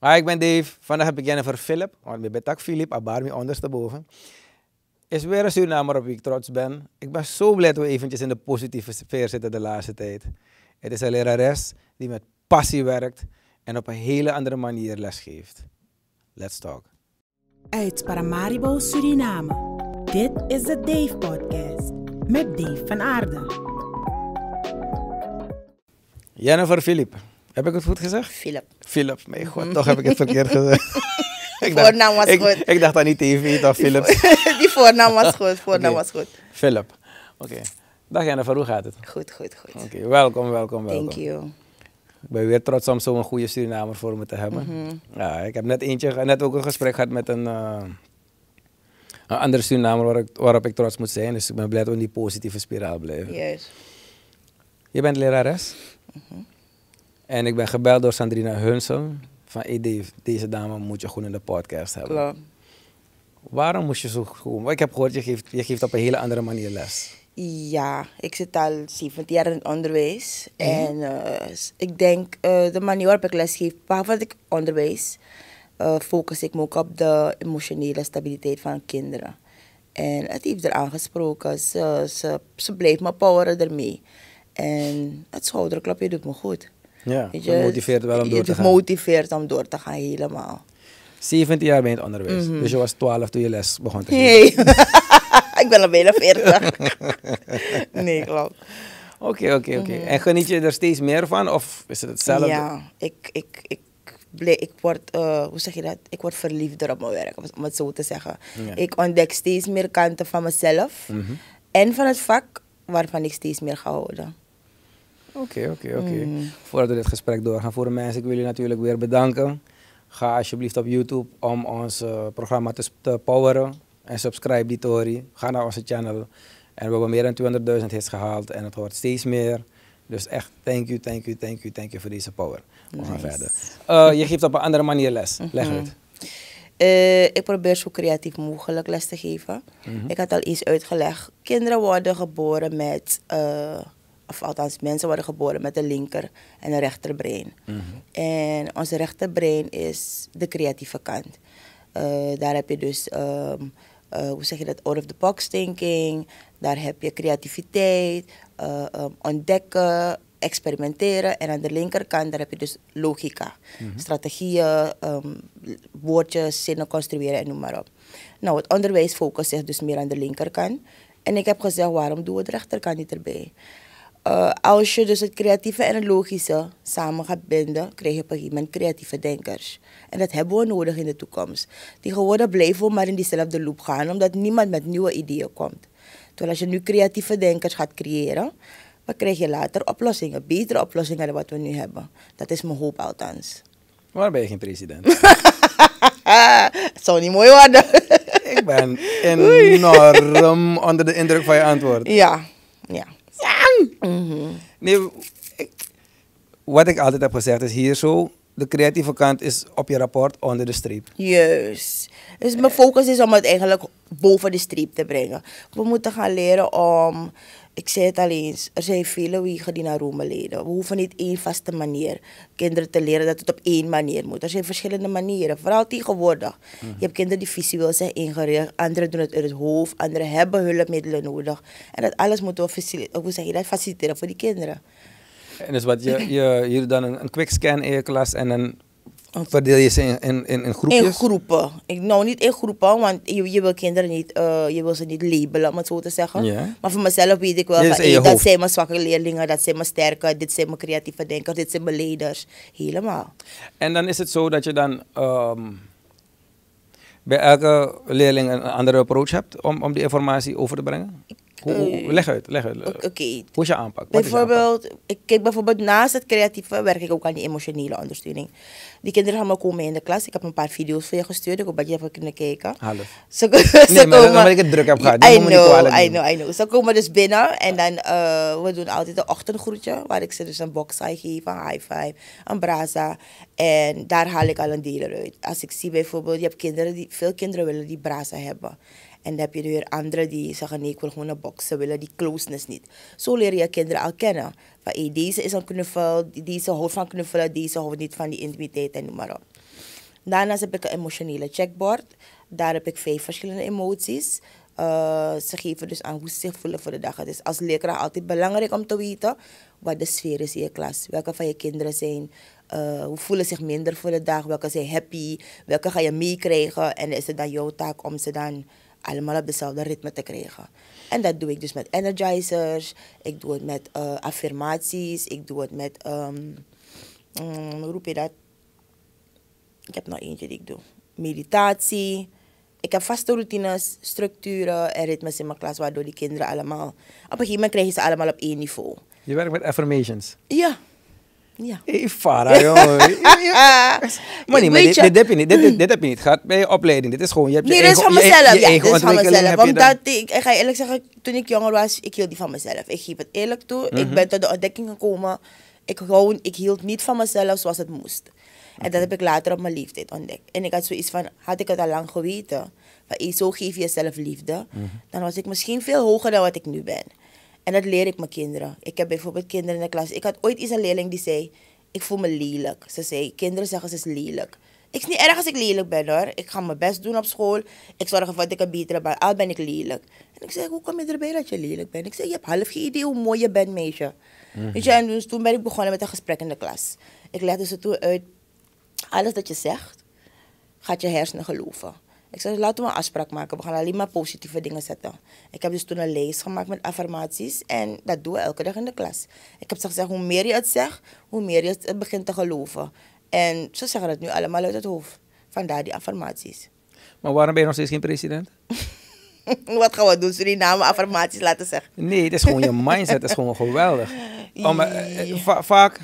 Hi, ik ben Dave. Vandaag heb ik Jennifer Philip, want ik ben tak Philip, Abarmi ondersteboven. Is weer een Surinamer op wie ik trots ben. Ik ben zo blij dat we eventjes in de positieve sfeer zitten de laatste tijd. Het is een lerares die met passie werkt en op een hele andere manier lesgeeft. Let's talk. Uit Paramaribo, Suriname. Dit is de Dave Podcast met Dave van Aarde. Jennifer Philip. Heb ik het goed gezegd? Philip. Philip. Mijn god, toch heb ik het verkeerd gezegd. Die voornaam was ik, goed. Ik dacht aan die TV, toch Philip? Die voornaam was goed. Voornaam was goed. Philip. Oké. Dag Jennifer, hoe gaat het? Goed, goed, goed. Oké, welkom, welkom, welkom. Thank you. Ik ben weer trots om zo'n goede Surinamer voor me te hebben. Mhm. ja, ik heb net, eentje, net ook een gesprek gehad met een, eh, een andere Surinamer waar ik, waarop ik trots moet zijn. Dus ik ben blij dat we in die positieve spiraal blijven. Juist. Je bent lerares. Mhm. En ik ben gebeld door Sandrina Hunsel. Van hey Dave, deze dame moet je gewoon in de podcast hebben. Klopt. Waarom moest je zo gewoon? Ik heb gehoord, je geeft, je geeft op een hele andere manier les. Ja, ik zit al 17 jaar in het onderwijs. Mhm. En eh, ik denk, eh, de manier waarop ik lesgeef, behalve dat ik onderwijs, eh, focus ik me ook op de emotionele stabiliteit van kinderen. En het heeft er aangesproken. Ze, ze, ze blijft me poweren ermee. En het schouderklapje doet me goed. Ja, Weet dat motiveert wel om door te Het gaan. motiveert om door te gaan, helemaal. 17 jaar ben je in het onderwijs. Dus je was 12 toen je les begon te geven. Nee, ik ben al bijna 40. nee, klopt. Oké, oké, oké. En geniet je er steeds meer van? Of is het hetzelfde? Ja, ik, ik, ik, ik word, eh, hoe zeg je dat? Ik word verliefder op mijn werk, om het zo te zeggen. Ja. Ik ontdek steeds meer kanten van mezelf Mhm. en van het vak waarvan ik steeds meer ga houden. Oké, oké, oké. Mm. Voordat we dit gesprek doorgaan, voor de mensen, ik wil je natuurlijk weer bedanken. Ga alsjeblieft op YouTube om ons eh, programma te, te poweren. En subscribe die Tori. Ga naar onze channel. En we hebben meer dan 200.000 hits gehaald en het wordt steeds meer. Dus echt, thank you, thank you, thank you, thank you voor deze power. We gaan Nice. verder. Eh, je geeft op een andere manier les. Leg Mhm. uit. Eh, ik probeer zo creatief mogelijk les te geven. Mhm. Ik had al eens uitgelegd. Kinderen worden geboren met, of althans mensen worden geboren met een linker en een rechterbrein. Mhm. En onze rechterbrein is de creatieve kant. Eh, daar heb je dus, ehm, eh, hoe zeg je dat, out of the box thinking. Daar heb je creativiteit, eh, ehm, ontdekken, experimenteren. En aan de linkerkant, daar heb je dus logica. Strategieën, ehm, woordjes, zinnen construeren en noem maar op. Nou, het onderwijs focust zich dus meer aan de linkerkant. En ik heb gezegd, waarom doen we de rechterkant niet erbij? Eh, als je dus het creatieve en het logische samen gaat binden, krijg je op een gegeven moment creatieve denkers. En dat hebben we nodig in de toekomst. Tegenwoordig blijven we maar in diezelfde loop gaan, omdat niemand met nieuwe ideeën komt. Terwijl als je nu creatieve denkers gaat creëren, dan krijg je later oplossingen, betere oplossingen dan wat we nu hebben. Dat is mijn hoop althans. Waarom ben je geen president? Het zou niet mooi worden. ik ben enorm onder de indruk van je antwoord. ja, ja. Mhm. Nee, ik- wat ik altijd heb gezegd is hier zo, de creatieve kant is op je rapport onder de streep. Juist. Dus mijn focus is om het eigenlijk boven de streep te brengen. We moeten gaan leren om, ik zei het al eens, er zijn vele wegen die naar Rome leiden. We hoeven niet één vaste manier kinderen te leren dat het op één manier moet. Er zijn verschillende manieren, vooral tegenwoordig. Je hebt kinderen die visueel zijn ingericht, anderen doen het uit het hoofd, anderen hebben hulpmiddelen nodig. En dat alles moeten we facili- hoe zeg je dat, faciliteren voor die kinderen. En dus wat je, je hier dan een, een quick scan in je klas en dan verdeel je ze in, in, in, in groepjes. In groepen. Ik, nou, niet in groepen, want je, je wil kinderen niet, eh, je wil ze niet labelen, om het zo te zeggen. Maar voor mezelf weet ik wel, van, hey, dat zijn mijn zwakke leerlingen, dat zijn mijn sterke, dit zijn mijn creatieve denkers, dit zijn mijn leiders. Helemaal. En dan is het zo dat je dan ehm, bij elke leerling een andere approach hebt om, om die informatie over te brengen? Hoe, hoe- leg uit, leg uit. Oké. Hoe is je aanpak? Wat is je aanpak? Bijvoorbeeld, ik kijk bijvoorbeeld naast het creatieve werk ik ook aan die emotionele ondersteuning. Die kinderen gaan me komen in de klas. Ik heb een paar video's voor je gestuurd. Ik hoop dat je even kunnen kijken. Half. Ze, ze Nee, maar komen, ik het druk heb gehad. I know, I know, I know. Ze komen dus binnen en dan, eh, we doen altijd een ochtendgroetje. Waar ik ze dus een boxai geef, een high five, een brasa. En daar haal ik al een deel uit. Als ik zie bijvoorbeeld, je hebt kinderen die, veel kinderen willen die brasa hebben. En dan heb je er weer anderen die zeggen, nee, ik wil gewoon een box. Ze willen die closeness niet. Zo leer je kinderen al kennen. Van, deze is een knuffel, deze houdt van knuffelen, deze houdt niet van die intimiteit en noem maar op. Daarnaast heb ik een emotionele checkboard. Daar heb ik vijf verschillende emoties. Uh, ze geven dus aan hoe ze zich voelen voor de dag. Het is als leerkracht altijd belangrijk om te weten wat de sfeer is in je klas. Welke van je kinderen zijn, uh, hoe voelen zich minder voor de dag, welke zijn happy, welke ga je meekrijgen. En is het dan jouw taak om ze dan allemaal op dezelfde ritme te krijgen. En dat doe ik dus met energizers, ik doe het met uh, affirmaties, ik doe het met, um, um, hoe roep je dat? Ik heb nog eentje die ik doe. Meditatie. Ik heb vaste routines, structuren en ritmes in mijn klas, waardoor die kinderen allemaal... Op een gegeven moment krijgen ze allemaal op één niveau. Je werkt met affirmations? Ja. Ja. Hey, Farah, joh. maar niet, maar dit, dit, heb je niet, dit, dit, heb je niet gehad bij je opleiding. Dit is gewoon, je hebt nee, je dit is eigen, van mezelf. je, je ja, eigen dit is van mezelf. je Omdat dan. ik, ik ga je eerlijk zeggen, toen ik jonger was, ik hield niet van mezelf. Ik geef het eerlijk toe. Ik ben tot de ontdekking gekomen. Ik, gewoon, ik hield niet van mezelf zoals het moest. En dat heb ik later op mijn leeftijd ontdekt. En ik had zoiets van, had ik het al lang geweten. Van, zo geef je jezelf liefde. Dan was ik misschien veel hoger dan wat ik nu ben. En dat leer ik mijn kinderen. Ik heb bijvoorbeeld kinderen in de klas. Ik had ooit eens een leerling die zei, ik voel me lelijk. Ze zei, kinderen zeggen ze is lelijk. Ik is niet erg als ik lelijk ben hoor. Ik ga mijn best doen op school. Ik zorg ervoor dat ik een betere ben. Al ben ik lelijk. En ik zei, hoe kom je erbij dat je lelijk bent? Ik zei, je hebt half geen idee hoe mooi je bent, meisje. Weet je, en dus toen ben ik begonnen met een gesprek in de klas. Ik legde ze toen uit, alles dat je zegt, gaat je hersenen geloven. Ik zei, laten we een afspraak maken. We gaan alleen maar positieve dingen zetten. Ik heb dus toen een lijst gemaakt met affirmaties. En dat doen we elke dag in de klas. Ik heb ze gezegd, hoe meer je het zegt, hoe meer je het begint te geloven. En ze zeggen het nu allemaal uit het hoofd. Vandaar die affirmaties. Maar waarom ben je nog steeds geen president? Wat gaan we doen? Suriname affirmaties laten zeggen. Nee, het is gewoon je mindset, het is gewoon geweldig. Om, eh, eh, va- vaak,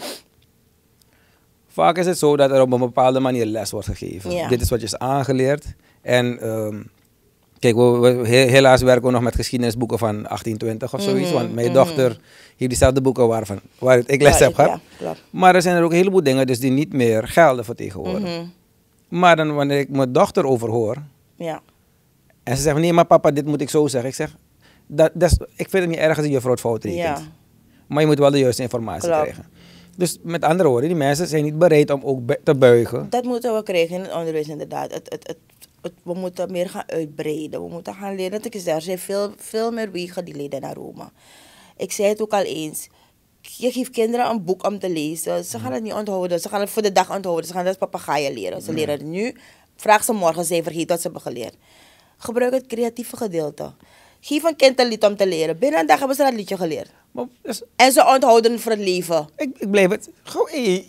vaak is het zo dat er op een bepaalde manier les wordt gegeven. Ja. Dit is wat je is aangeleerd. En ehm, kijk, we, we- he- helaas werken we nog met geschiedenisboeken van 1820 of zoiets. Mhm, Want mijn mhm. dochter heeft diezelfde boeken waarvan, waar ik les Ja, heb gehad. Ja. Maar er zijn er ook een heleboel dingen dus die niet meer gelden voor tegenwoordig. Mhm. Maar dan wanneer ik mijn dochter over hoor, Ja. en ze zegt, nee maar papa, dit moet ik zo zeggen. Ik zeg, dat, dat is, ik vind het niet erg als je juffrouw het fout rekent. Ja. Maar je moet wel de juiste informatie krijgen. Dus met andere woorden, die mensen zijn niet bereid om ook te buigen. Dat moeten we krijgen in het onderwijs inderdaad. Het, het, het- we moeten meer gaan uitbreiden. We moeten gaan leren. Zeg, er zijn veel, veel meer wegen die leiden naar Rome. Ik zei het ook al eens. Je geeft kinderen een boek om te lezen. Ze gaan het niet onthouden. Ze gaan het voor de dag onthouden. Ze gaan dat papagaaien leren. Ze leren het nu. Vraag ze morgen, ze vergeten wat ze hebben geleerd. Gebruik het creatieve gedeelte. Geef een kind een lied om te leren. Binnen een dag hebben ze dat liedje geleerd. Maar dus, En ze onthouden het voor het leven. ik, ik blijf het. Gewoon, hey,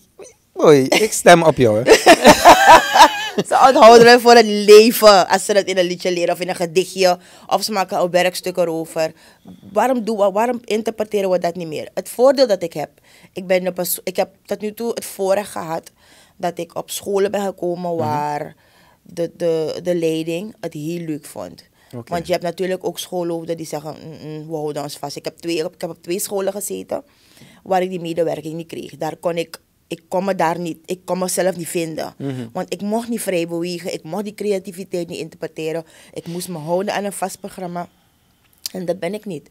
boy, ik stem op jou. Hè. Ze onthouden het voor het leven als ze dat in een liedje leren of in een gedichtje of ze maken een werkstuk erover. Waarom, doen we, waarom interpreteren we dat niet meer? Het voordeel dat ik heb, ik, ben een, ik heb tot nu toe het voorrecht gehad dat ik op scholen ben gekomen waar de, de, de leiding het heel leuk vond. Want je hebt natuurlijk ook schoolhoofden die zeggen, "Mm, mm, we houden ons vast. Ik heb, twee, ik heb op twee scholen gezeten waar ik die medewerking niet kreeg. Daar kon ik, ik kon me daar niet, ik kon mezelf niet vinden. Want ik mocht niet vrij bewegen, ik mocht die creativiteit niet interpreteren. Ik moest me houden aan een vast programma. En dat ben ik niet.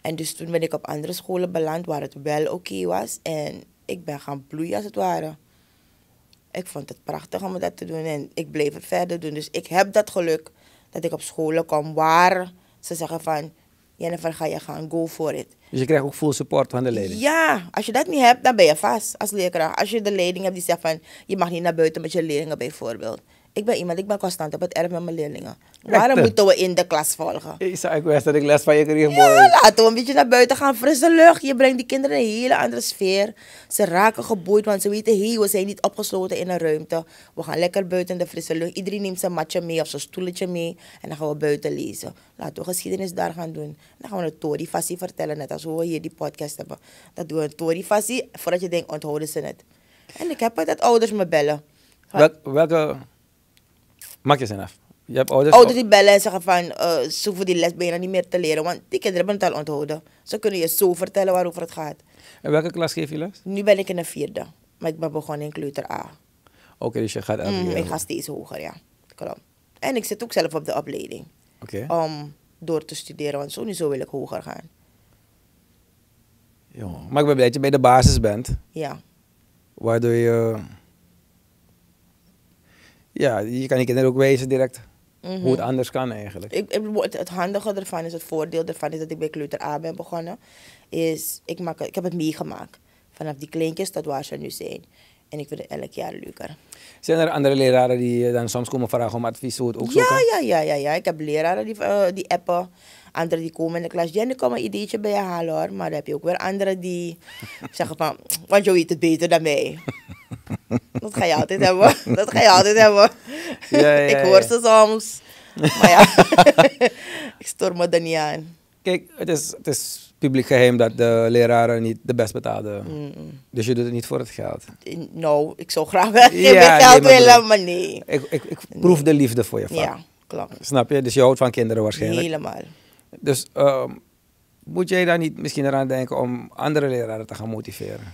En dus toen ben ik op andere scholen beland waar het wel oké was. En ik ben gaan bloeien als het ware. Ik vond het prachtig om dat te doen en ik bleef het verder doen. Dus ik heb dat geluk dat ik op scholen kom waar ze zeggen van... Jennifer, ga je gaan, go for it. Dus je krijgt ook full support van de leiding. Ja, als je dat niet hebt, dan ben je vast als leerkracht. Als je de leiding hebt die zegt van... je mag niet naar buiten met je leerlingen bijvoorbeeld. Ik ben iemand, ik ben constant op het erf met mijn leerlingen. Waarom moeten we in de klas volgen? Ik zou ik wist dat ik les van je kreeg, boy. Ja, laten we een beetje naar buiten gaan. Frisse lucht. Je brengt die kinderen in een hele andere sfeer. Ze raken geboeid, want ze weten, hé, we zijn niet opgesloten in een ruimte. We gaan lekker buiten in de frisse lucht. Iedereen neemt zijn matje mee of zijn stoeltje mee. En dan gaan we buiten lezen. Laten we geschiedenis daar gaan doen. Dan gaan we een Tori Fassie vertellen, net als hoe we hier die podcast hebben. Dat doen we een Tori Fassie, voordat je denkt, onthouden ze het. En ik heb het dat ouders me bellen. Welk, welke... Maak je zin af. Je hebt ouders... Ouders die bellen en zeggen van, eh ze hoeven die les bijna niet meer te leren. Want die kinderen hebben het al onthouden. Ze kunnen je zo vertellen waarover het gaat. In welke klas geef je les? Nu ben ik in de vierde. Maar ik ben begonnen in kleuter A. Oké, dus je gaat Mm, ik ga steeds hoger, ja. Klopt. En ik zit ook zelf op de opleiding. Oké. Om door te studeren, want sowieso wil ik hoger gaan. Ja. Maar ik ben blij dat je bij de basis bent. Ja. Waardoor je... ja, je kan je kinderen ook wijzen direct hoe het anders kan eigenlijk. Ik, het, het handige ervan is, het voordeel ervan is dat ik bij Kleuter A ben begonnen. Is, ik, maak, ik heb het meegemaakt. Vanaf die kleintjes tot waar ze nu zijn. En ik vind het elk jaar leuker. Zijn er andere leraren die eh, dan soms komen vragen om advies hoe het ook zo Ja, kan? ja, ja, ja, ja. Ik heb leraren die, eh, die appen. Anderen die komen in de klas. Jenny, kom een ideetje bij je halen hoor. Maar dan heb je ook weer anderen die zeggen van... Want je weet het beter dan mij. Dat ga je altijd hebben. Dat ga je altijd hebben. Ja, ja, ik hoor ze soms. Maar ja, ik stoor me er niet aan. Kijk, het is, het is publiek geheim dat de leraren niet de best betaalde. Dus je doet het niet voor het geld. Nou, ik zou graag wel Ja, nee, geld maar willen, maar nee. Ik, ik, ik proef de liefde voor je vak. Ja, klopt. Snap je? Dus je houdt van kinderen waarschijnlijk. Helemaal. Dus ehm, moet jij daar niet misschien eraan denken om andere leraren te gaan motiveren?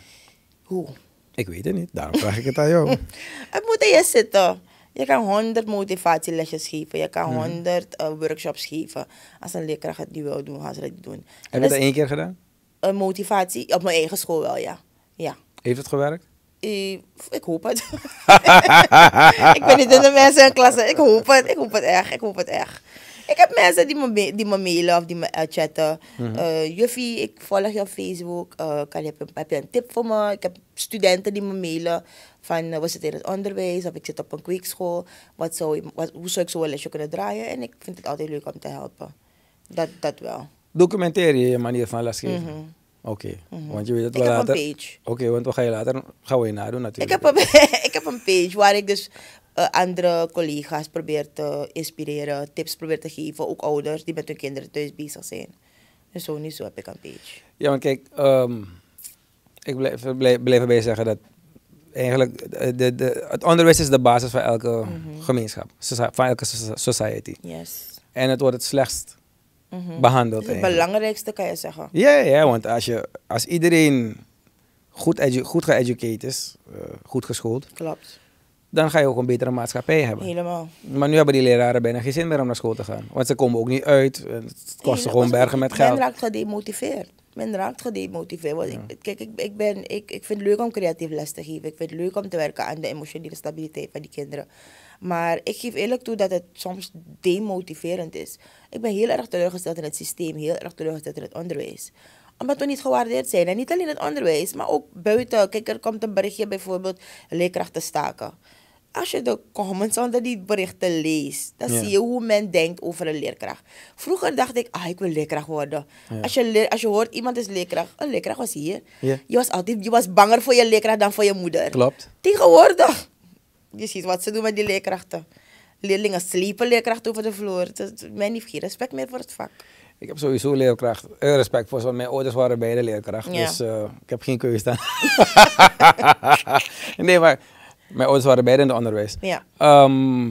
Hoe? Ik weet het niet, daarom vraag ik het aan jou. Het moet in je zitten. Je kan honderd motivatielesjes geven. Je Mhm. kan honderd eh, workshops geven. Als een leerkracht het niet wil doen, gaan ze dat niet doen. Heb je dat één keer gedaan? een motivatie, op mijn eigen school wel, ja. Ja. Heeft het gewerkt? Eh, ik hoop het. ik ben niet in de mensen in klasse. Ik hoop het. Ik hoop het echt. Ik hoop het echt. Ik heb mensen die me, die me mailen of die me eh, chatten. Eh, Juffie, ik volg je op Facebook. Eh, kan je, heb je een tip voor me? Ik heb studenten die me mailen van eh, we zitten in het onderwijs of ik zit op een kweekschool. Wat zou, wat, hoe zou ik zo een lesje kunnen draaien? En ik vind het altijd leuk om te helpen. Dat, dat wel. Documenteer je je manier van lesgeven? Oké, want je weet het Mhm. Ik heb een later. page. Oké, want wat ga je later? Gaan we je nadoen Ik natuurlijk. heb, een, ik heb een page waar ik dus andere collega's probeer te inspireren, tips probeer te geven, ook ouders die met hun kinderen thuis bezig zijn. Dus zo niet zo heb ik een page. Ja, want kijk, ehm, ik blijf, blijf, blijf erbij zeggen dat eigenlijk de, de, het onderwijs is de basis van elke Mhm. gemeenschap, van elke soci- society. Yes. En het wordt het slechtst Mhm. behandeld het belangrijkste kan je zeggen. Ja, ja, want als, je, als iedereen goed, goed geëducated is, eh, goed geschoold, Klopt. Dan ga je ook een betere maatschappij hebben. Helemaal. Maar nu hebben die leraren bijna geen zin meer om naar school te gaan. Want ze komen ook niet uit. Het kost gewoon bergen met Men geld. raakt gedemotiveerd. Men raakt gedemotiveerd. Want ik, kijk, ik, ik, ben, ik, ik vind het leuk om creatief les te geven. Ik vind het leuk om te werken aan de emotionele stabiliteit van die kinderen. Maar ik geef eerlijk toe dat het soms demotiverend is. Ik ben heel erg teleurgesteld in het systeem, heel erg teleurgesteld in het onderwijs omdat we niet gewaardeerd zijn. En niet alleen in het onderwijs, maar ook buiten. Kijk, er komt een berichtje bijvoorbeeld leerkrachten staken. Als je de comments onder die berichten leest, dan zie je hoe men denkt over een leerkracht. Vroeger dacht ik, ah, ik wil leerkracht worden. Als, je als je hoort, iemand is leerkracht. Een leerkracht was hier. Je, was altijd, je was banger voor je leerkracht dan voor je moeder. Klopt. Tegenwoordig. Je ziet wat ze doen met die leerkrachten. Leerlingen sliepen leerkrachten over de vloer. Men heeft geen respect meer voor het vak. Ik heb sowieso leerkracht, eh, respect voor want mijn ouders waren beide leerkracht. Ja. Dus eh, ik heb geen keuze dan. nee, maar mijn ouders waren beide in het onderwijs. Ja. Ehm,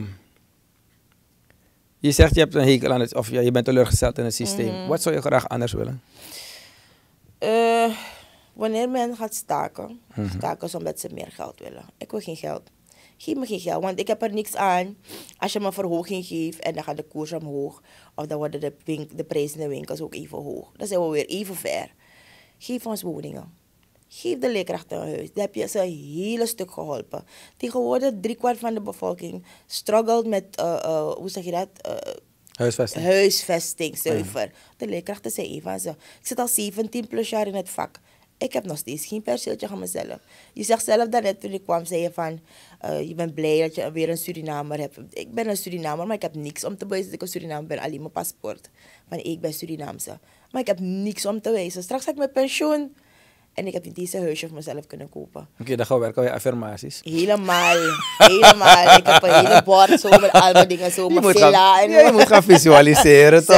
je zegt je hebt een hekel aan het, of ja, je bent teleurgesteld in het systeem. Mhm. Wat zou je graag anders willen? Eh, wanneer men gaat staken, Mhm. staken ze omdat ze meer geld willen. Ik wil geen geld. Geef me geen geld, want ik heb er niks aan als je me verhoging geeft en dan gaat de koers omhoog. Of dan worden de, wink- de prijzen in de winkels ook even hoog. Dan zijn we weer even ver. Geef ons woningen. Geef de leerkrachten een huis. Dan heb je ze een hele stuk geholpen. Tegenwoordig driekwart van de bevolking struggelt met, eh, eh, hoe zeg je dat? Eh, Huisvesting. huisvesting zuiver. De leerkrachten zijn een van ze. Ik zit al 17 plus jaar in het vak. Ik heb nog steeds geen perceeltje van mezelf. Je zegt zelf daarnet toen ik kwam, zei je van... je bent blij dat je weer een Surinamer hebt. Ik ben een Surinamer, maar ik heb niks om te bewijzen dat ik een Surinamer ben. Alleen mijn paspoort. Van ik ben Surinaamse. Maar ik heb niks om te wijzen. Straks heb ik mijn pensioen. En ik heb niet deze huisje voor mezelf kunnen kopen. Oké, dan gaan we werken aan je affirmaties. Helemaal, helemaal. Ik heb een hele bord zo met al mijn dingen zo. Je moet, gaan, en ja, je moet gaan visualiseren toch?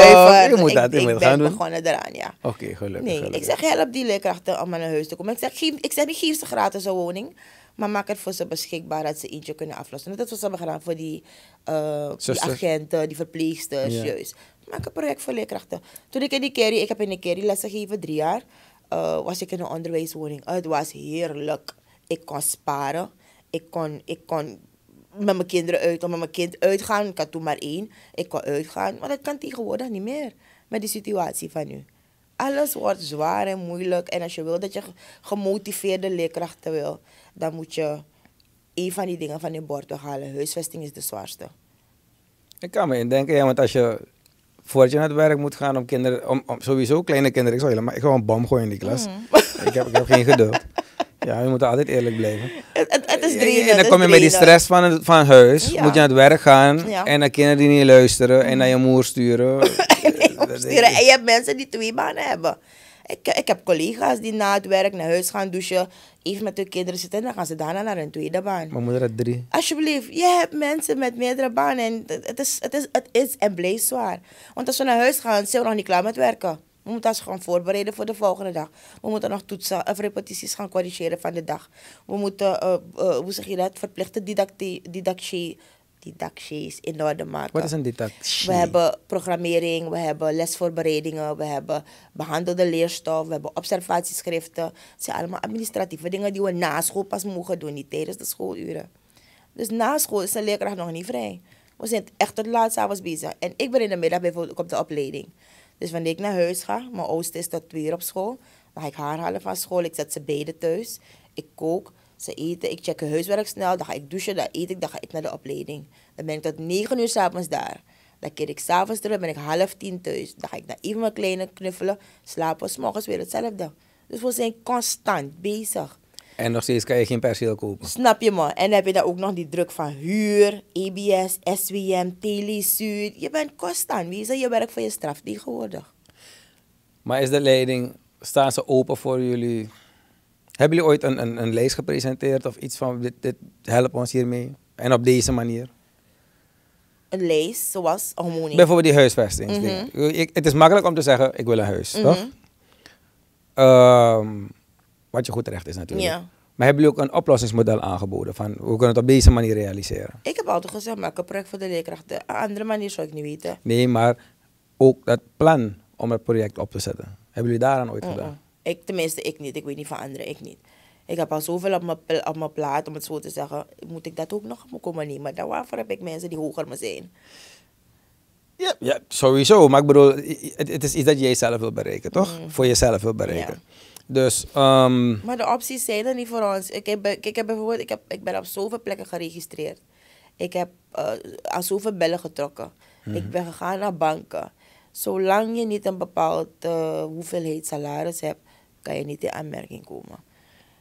Je moet ik, dat ik moet ben gaan doen. begonnen eraan, ja. Oké, gelukkig. Nee, gelukkig. ik zeg help die leerkrachten om naar huis te komen. Ik zeg, geef, ik zeg niet geef ze gratis een woning, maar maak het voor ze beschikbaar dat ze eentje kunnen aflossen. Dat is wat ze hebben gedaan voor die, eh, die agenten, die verpleegsters, Ja. juist. Maak een project voor leerkrachten. Toen ik in die kerry, ik heb in die kerry lessen gegeven, drie jaar, eh, was ik in een onderwijswoning. Het was heerlijk. Ik kon sparen. Ik kon, ik kon met mijn kinderen uit, met mijn kind uitgaan. Ik had toen maar één. Ik kon uitgaan, maar dat kan tegenwoordig niet meer. Met die situatie van nu. Alles wordt zwaar en moeilijk. En als je wil dat je ge- gemotiveerde leerkrachten wil, dan moet je een van die dingen van je bord weghalen. Huisvesting is de zwaarste. Ik kan me indenken, ja, want als je voordat je naar het werk moet gaan om kinderen, om, om sowieso kleine kinderen, ik zou helemaal, ik zou een bom gooien in die klas. Mm. Ik, heb, ik heb geen geduld. Ja, je moet altijd eerlijk blijven. Het, is En dringend. dan kom je met die stress van, van huis, Ja. moet je naar het werk gaan Ja. en naar kinderen die niet luisteren en naar je moer sturen. En je hebt mensen die twee banen hebben. Ik, ik heb collega's die na het werk naar huis gaan douchen, even met hun kinderen zitten en dan gaan ze daarna naar hun tweede baan. Mijn moeder had drie. Alsjeblieft, je hebt mensen met meerdere banen en het is, het is, het is en blijft zwaar. Want als we naar huis gaan, zijn we nog niet klaar met werken. We moeten ons gewoon voorbereiden voor de volgende dag. We moeten nog toetsen of repetities gaan corrigeren van de dag. We moeten, eh, eh, hoe zeg je dat, verplichte didactie, didactie, didacties in orde maken. Wat is een didactie? We hebben programmering, we hebben lesvoorbereidingen, we hebben behandelde leerstof, we hebben observatieschriften. Het zijn allemaal administratieve dingen die we na school pas mogen doen, niet tijdens de schooluren. Dus na school is een leerkracht nog niet vrij. We zijn echt tot laat s'avonds bezig. En ik ben in de middag bijvoorbeeld ook op de opleiding. Dus wanneer ik naar huis ga, mijn oudste is tot twee uur op school. Dan ga ik haar halen van school, ik zet ze beide thuis. Ik kook, ze eten, ik check hun huiswerk snel. Dan ga ik douchen, dan eet ik, dan ga ik naar de opleiding. Dan ben ik tot negen uur s'avonds daar. Dan keer ik s'avonds terug, ben ik half tien thuis. Dan ga ik naar even mijn kleine knuffelen, slapen, s morgens weer hetzelfde. Dus we zijn constant bezig. En nog steeds kan je geen perceel kopen. Snap je me? En dan heb je dan ook nog die druk van huur, EBS, SWM, telesuur. Je bent constant. Er? Je werkt voor je straf tegenwoordig. Maar is de leiding, staan ze open voor jullie? Hebben jullie ooit een, een, een lijst gepresenteerd of iets van dit, dit help ons hiermee? En op deze manier? Een lijst, zoals een harmonie. Bijvoorbeeld die huisvestingsdingen. Mhm. Ik- Het is makkelijk om te zeggen, ik wil een huis, toch? Ehm, wat je goed recht is natuurlijk. Ja. Maar hebben jullie ook een oplossingsmodel aangeboden? Van, we kunnen het op deze manier realiseren. Ik heb altijd gezegd, maak een project voor de leerkrachten. Een andere manier zou ik niet weten. Nee, maar ook dat plan om het project op te zetten. Hebben jullie daaraan ooit gedaan? Ik, tenminste, ik niet. Ik weet niet van anderen, ik niet. Ik heb al zoveel op mijn, op mijn plaat, om het zo te zeggen. Moet ik dat ook nog komen nemen? Dan waarvoor heb ik mensen die hoger me zijn? Ja, ja, sowieso. Maar ik bedoel, het, het is iets dat jij zelf wil bereiken, toch? Mm. Voor jezelf wil bereiken. Dus, ehm, Maar de opties zijn er niet voor ons. Ik, heb, ik, heb bijvoorbeeld, ik, heb, ik ben op zoveel plekken geregistreerd. Ik heb eh, aan zoveel bellen getrokken. Ik ben gegaan naar banken. Zolang je niet een bepaalde hoeveelheid salaris hebt, kan je niet in aanmerking komen.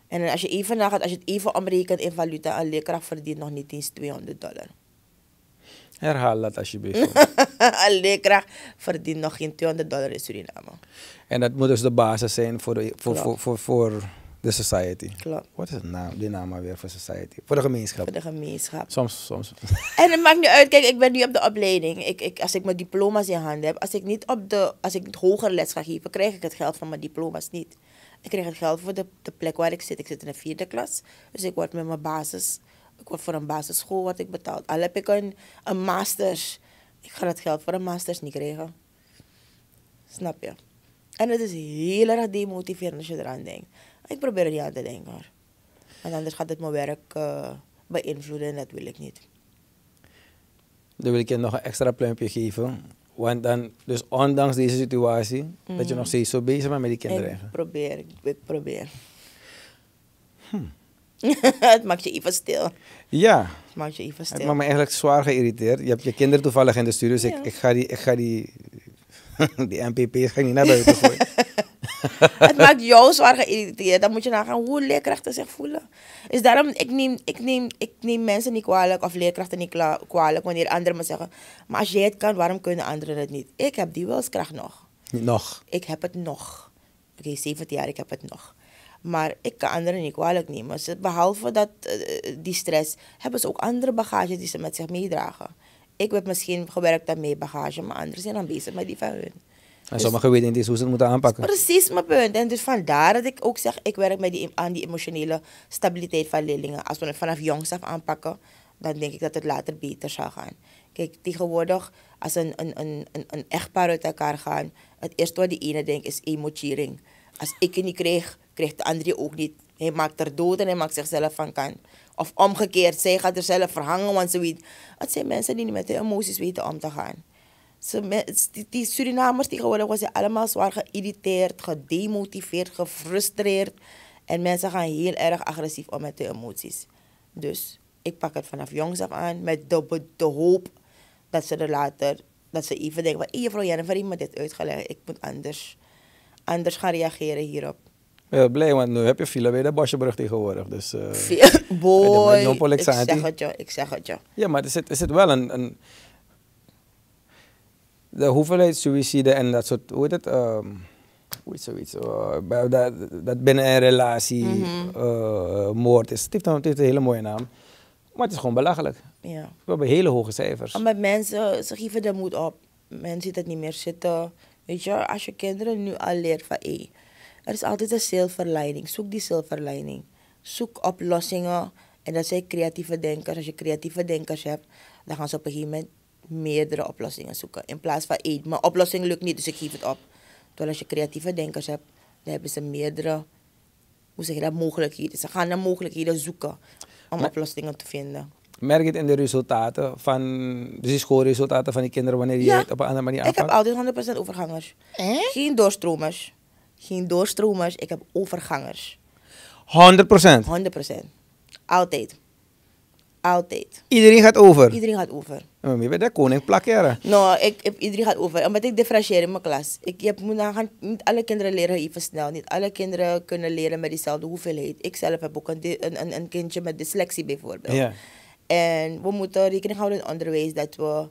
En als je even nagaat, als je het even omrekent in valuta, een leerkracht verdient nog niet eens 200 dollar. herhaal dat alsjeblieft. een leerkracht verdient nog geen 200 dollar in Suriname. en dat moet dus de basis zijn voor de, voor, voor, voor, voor de society. Klopt. Wat is het naam, die naam maar weer voor society? Voor de gemeenschap. Voor de gemeenschap. Soms, soms. En het maakt niet uit, kijk, ik ben nu op de opleiding. Ik, ik, als ik mijn diploma's in handen heb, als ik niet op de, als ik hoger les ga geven, krijg ik het geld van mijn diploma's niet. Ik krijg het geld voor de, de plek waar ik zit. Ik zit in de vierde klas, dus ik word met mijn basis, ik word voor een basisschool word ik betaald. Al heb ik een, een masters, ik ga het geld voor een masters niet krijgen. Snap je? En het is heel erg demotiverend als je eraan denkt. Ik probeer er niet aan te denken hoor. Want anders gaat het mijn werk eh, beïnvloeden en dat wil ik niet. Dan wil ik je nog een extra pluimpje geven. Want dan, dus ondanks deze situatie, dat je nog steeds zo bezig bent met die kinderen. Ik probeer, ik, probeer. het maakt je even stil. Het Ja, maakt je even het stil. maakt me eigenlijk zwaar geïrriteerd. Je hebt je kinderen toevallig in de studio, dus Ja. ik, ik ga die, ik ga die, die MPP's ga ik niet naar buiten gooien. het maakt jou zwaar geïrriteerd. Dan moet je nagaan hoe leerkrachten zich voelen. Dus daarom, ik neem, ik neem, ik neem mensen niet kwalijk of leerkrachten niet kwalijk wanneer anderen me zeggen. Maar als jij het kan, waarom kunnen anderen het niet? Ik heb die wilskracht nog. nog. Ik heb het nog. Oké, 17 jaar, ik heb het nog. Maar ik kan anderen niet kwalijk nemen. Ze, behalve dat, eh, die stress, hebben ze ook andere bagage die ze met zich meedragen. Ik heb misschien gewerkt aan mijn bagage, maar anderen zijn dan bezig met die van hun. En sommigen weten niet eens hoe ze het moeten aanpakken. Precies mijn punt. En dus vandaar dat ik ook zeg, ik werk met die, aan die emotionele stabiliteit van leerlingen. Als we het vanaf jongs af aanpakken, dan denk ik dat het later beter zal gaan. Kijk, tegenwoordig, als een, een, een, een, een echtpaar uit elkaar gaan, het eerste wat die ene denkt is emotiering. Als ik het niet kreeg, krijgt de andere ook niet. Hij maakt er dood en hij maakt zichzelf van kant. Of omgekeerd, zij gaat er zelf verhangen, want ze weet... Het zijn mensen die niet met de emoties weten om te gaan. Ze, die, die Surinamers tegenwoordig zijn allemaal zwaar geïrriteerd, gedemotiveerd, gefrustreerd. En mensen gaan heel erg agressief om met de emoties. Dus Ik pak het vanaf jongs af aan met de, de hoop dat ze er later, dat ze even denken van, hé juffrouw Jennifer heeft me dit uitgelegd, ik moet anders, anders gaan reageren hierop. Ben blij, want nu heb je file bij de Bosjebrug tegenwoordig. Dus, eh, Veel- Boy, ik zeg het je, ik zeg het je. ja, maar er zit, er zit wel een, een... De hoeveelheid suïcide en dat soort... Hoe heet het? ehm, hoe heet zoiets? eh, dat, dat binnen een relatie Mhm. eh, moord is. Het heeft, een, het heeft een hele mooie naam. Maar het is gewoon belachelijk. Ja. We hebben hele hoge cijfers. Maar mensen, ze geven de moed op. Men ziet het niet meer zitten. Weet je, als je kinderen nu al leert van, hé, er is altijd een silver lining. Zoek die silver lining. Zoek oplossingen. En dat zijn creatieve denkers. Als je creatieve denkers hebt, dan gaan ze op een gegeven moment meerdere oplossingen zoeken. In plaats van, hé, mijn oplossing lukt niet, dus ik geef het op. Terwijl als je creatieve denkers hebt, dan hebben ze meerdere, hoe zeg je dat, mogelijkheden. Ze gaan naar mogelijkheden zoeken om Maar- oplossingen te vinden. Merk je het in de resultaten van... Dus die schoolresultaten van die kinderen wanneer je Ja. het op een andere manier Ik heb aanpakt? altijd 100% overgangers. Geen doorstromers. Geen doorstromers. Ik heb overgangers. 100 procent. 100%. Altijd. Altijd. Iedereen gaat over. Iedereen gaat over. Maar je bent de koning plakkeren. Nou, ik, ik, iedereen gaat over. Omdat ik differentieer in mijn klas. Ik je hebt, moet nagaan, niet alle kinderen leren even snel. Niet alle kinderen kunnen leren met diezelfde hoeveelheid. Ik zelf heb ook een, een, een, kindje met dyslexie bijvoorbeeld. Ja. En we moeten rekening houden in het onderwijs dat we,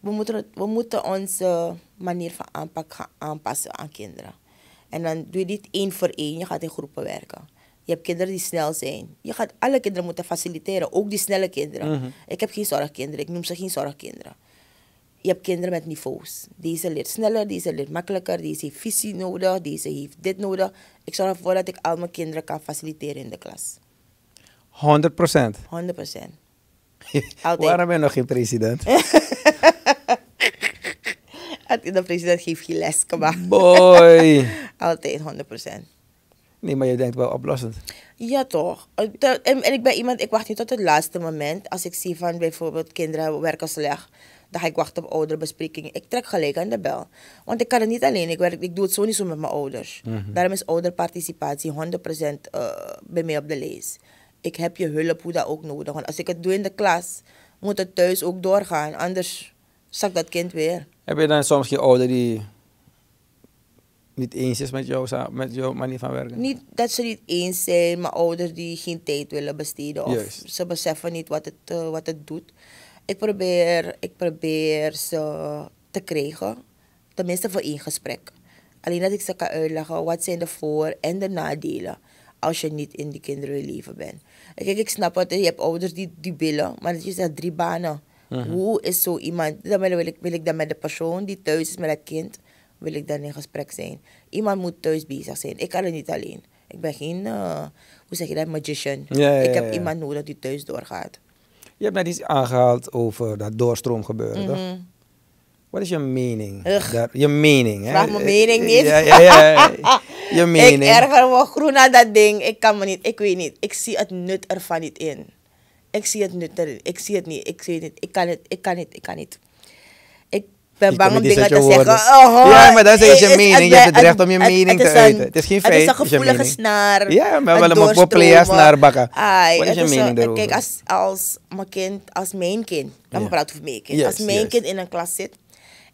we, moeten, we moeten onze manier van aanpak gaan aanpassen aan kinderen. En dan doe je dit één voor één, je gaat in groepen werken. Je hebt kinderen die snel zijn. Je gaat alle kinderen moeten faciliteren, ook die snelle kinderen. Ik heb geen zorgkinderen, ik noem ze geen zorgkinderen. Je hebt kinderen met niveaus. Deze leert sneller, deze leert makkelijker, deze heeft visie nodig, deze heeft dit nodig. Ik zorg ervoor dat ik al mijn kinderen kan faciliteren in de klas. 100 procent. 100 Altijd. Waarom ben je nog geen president? De president geeft je les, kom maar. Boy. Altijd 100%. Nee, maar je denkt wel oplossend. Ja, toch. Eh, En, en ik ben iemand, ik wacht niet tot het laatste moment. Als ik zie van bijvoorbeeld kinderen werken slecht, dan ga ik wachten op ouderbesprekingen. Ik trek gelijk aan de bel. Want ik kan het niet alleen. Ik, werk, ik doe het zo niet zo met mijn ouders. Daarom is ouderparticipatie 100% eh, bij mij op de lijst. Ik heb je hulp, hoe dat ook nodig. Want als ik het doe in de klas, moet het thuis ook doorgaan. Anders zakt dat kind weer. Heb je dan soms geen ouder die niet eens is met, jou, met jouw manier van werken? Niet dat ze niet eens zijn, maar ouders die geen tijd willen besteden. Of Juist. ze beseffen niet wat het, eh, wat het doet. Ik probeer, ik probeer ze te krijgen, tenminste voor één gesprek. Alleen dat ik ze kan uitleggen wat zijn de voor- en de nadelen als je niet in die kinderenleven bent. En Kijk, ik snap het, je hebt ouders die, die willen, maar dat je zegt drie banen. Hoe is zo iemand, dan wil ik, wil ik dan met de persoon die thuis is met het kind, wil ik dan in gesprek zijn. Iemand moet thuis bezig zijn. Ik kan het niet alleen. Ik ben geen, eh, hoe zeg je dat, magician. Ja, ja, ik heb iemand nodig die thuis doorgaat. Je hebt net iets aangehaald over dat doorstroomgebeuren, toch? Wat is je mening? Mhm. Daar, je mening, hè? Vraag mijn mening niet. Ja, ja, ja. Je mening. Ik erger me groen aan dat ding. Ik kan me niet, ik weet niet. Ik zie het nut ervan niet in. Ik zie het nut erin. Ik zie het niet. Ik zie het niet. Ik kan het, ik kan niet, ik kan niet. Ik ben bang om dingen te zeggen. Oh, Ja, maar dat is je mening. Je hebt het recht om je mening te uiten. een- Het is geen feit, een het is je gevoelige snaar. Ja, maar wel een mo- doorstromen. populair snaar bakken. Wat is je mening een- daarover? Kijk, als, als mijn kind, als mijn kind, praten over mijn kind. Als mijn kind in een klas zit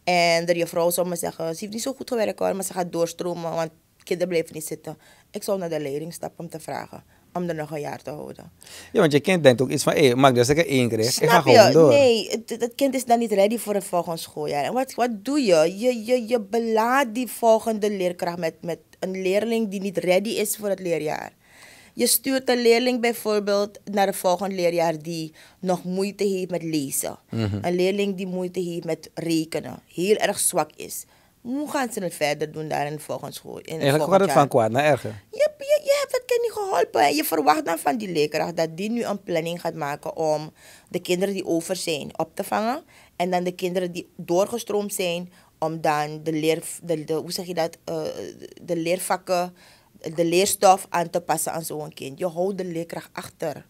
en je vrouw zou me zeggen, ze heeft niet zo goed gewerkt hoor, maar ze gaat doorstromen, want kinderen blijven niet zitten. Ik zou naar de leiding stappen om te vragen, om er nog een jaar te houden. Ja, want je kind denkt ook iets van, hé, mag ik dat ik er één kreeg? Ik ga gewoon je? door. Nee, het, het kind is dan niet ready voor het volgende schooljaar. En wat, wat doe je? Je, je? je belaadt die volgende leerkracht met, met een leerling die niet ready is voor het leerjaar. Je stuurt een leerling bijvoorbeeld naar het volgende leerjaar die nog moeite heeft met lezen. Mhm. Een leerling die moeite heeft met rekenen, heel erg zwak is. Hoe gaan ze het verder doen daar in het volgende school? In Eigenlijk gaat het van kwaad naar erger. Je, je, je hebt het kind niet geholpen. En je verwacht dan van die leerkracht dat die nu een planning gaat maken om de kinderen die over zijn op te vangen. En dan de kinderen die doorgestroomd zijn, om dan de leer, de, de, hoe zeg je dat, Eh, de leervakken, de leerstof aan te passen aan zo'n kind. Je houdt de leerkracht achter.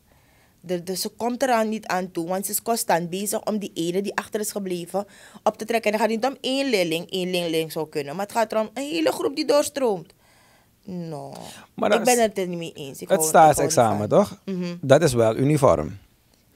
De, de, ze komt eraan niet aan toe, want ze is constant bezig om die ene die achter is gebleven op te trekken. En dan gaat het niet om één leerling, één leerling zou kunnen, maar het gaat erom een hele groep die doorstroomt. No. Maar ik ben het er niet mee eens. Ik Het hou- staatsexamen, toch? Mhm. Dat is wel uniform.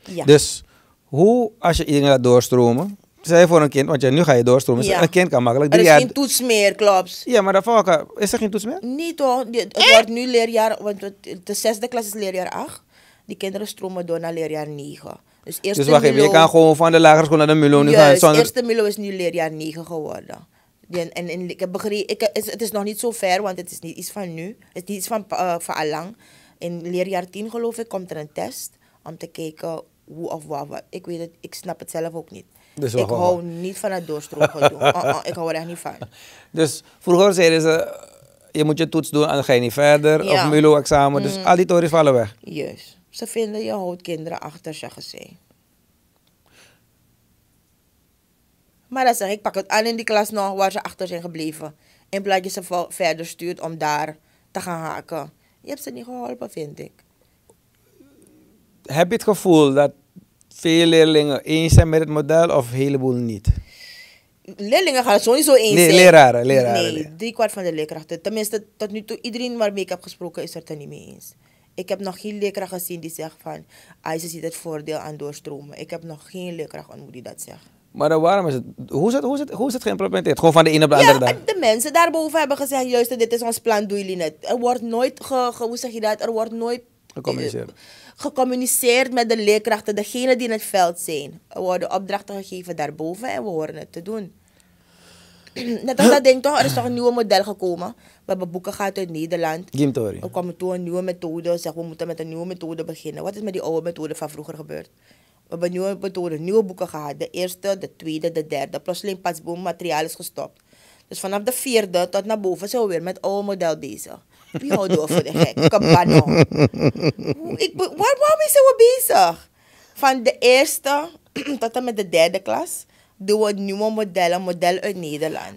Ja. Dus hoe, als je dingen laat doorstromen, zij voor een kind, want ja, nu ga je doorstromen, Ja. een kind kan makkelijk Er is jaar... geen toets meer, klopt. Ja, maar daarvoor is er geen toets meer? Niet toch? Die- Het wordt nu leerjaar, want het- de zesde klas is leerjaar 8. Die kinderen stromen door naar leerjaar 9. Dus eerste Dus wacht even, je kan gewoon van de lagere school naar de Milo nu gaan Juist, zonder... eerste Milo is nu leerjaar 9 geworden. En, en, en ik heb begrepen, ik, het, is, het is nog niet zo ver, want het is niet iets van nu. Het is niet iets van, eh, van allang. In leerjaar 10 geloof ik komt er een test om te kijken hoe of wat. wat. Ik weet het, ik snap het zelf ook niet. Dus ik hou niet van het doorstroomgedoe. uh, uh, ik hou er echt niet van. Dus vroeger zeiden ze, je moet je toets doen en dan ga je niet verder. Ja. Of Milo-examen. Dus al die vallen weg. Juist. Ze vinden je houdt kinderen achter je gezegd. Maar dan zeg ik, pak het aan in die klas nog waar ze achter zijn gebleven. In plaats dat je ze verder stuurt om daar te gaan haken. Je hebt ze niet geholpen, vind ik. Heb je het gevoel dat veel leerlingen eens zijn met het model of een heleboel niet? Leerlingen gaan het sowieso eens Nee, zijn. leraren, leraren. Nee, drie kwart van de leerkrachten. Tenminste, tot nu toe, iedereen waarmee ik heb gesproken is er het er niet mee eens. Ik heb nog geen leerkracht gezien die zegt van, ah, ze ziet het voordeel aan doorstromen. Ik heb nog geen leerkracht ontmoet die dat zegt. Maar dan waarom is het, hoe is het, hoe is het, hoe is het geïmplementeerd? Gewoon van de een op de andere Ja, dag? en de mensen daarboven hebben gezegd, juist, dit is ons plan, doen jullie net. Er wordt nooit, ge, ge- hoe zeg je dat, er wordt nooit Gecommuniceerd. eh, gecommuniceerd met de leerkrachten, degene die in het veld zijn. Er worden opdrachten gegeven daarboven en we horen het te doen. Net als dat ding toch, er is toch een nieuwe model gekomen. We hebben boeken gehad uit Nederland. Gimtori. Er kwam toe een nieuwe methode. Zeg, we moeten met een nieuwe methode beginnen. Wat is met die oude methode van vroeger gebeurd? We hebben nieuwe methode, nieuwe boeken gehad. De eerste, de tweede, de derde. Plotseling pas boom, materiaal is gestopt. Dus vanaf de vierde tot naar boven zijn we weer met oude model bezig. Wie houdt door voor de gek? Kabano. Ik, waar, waarmee zijn we bezig? Van de eerste tot en met de derde klas doen we nieuwe model, een model uit Nederland.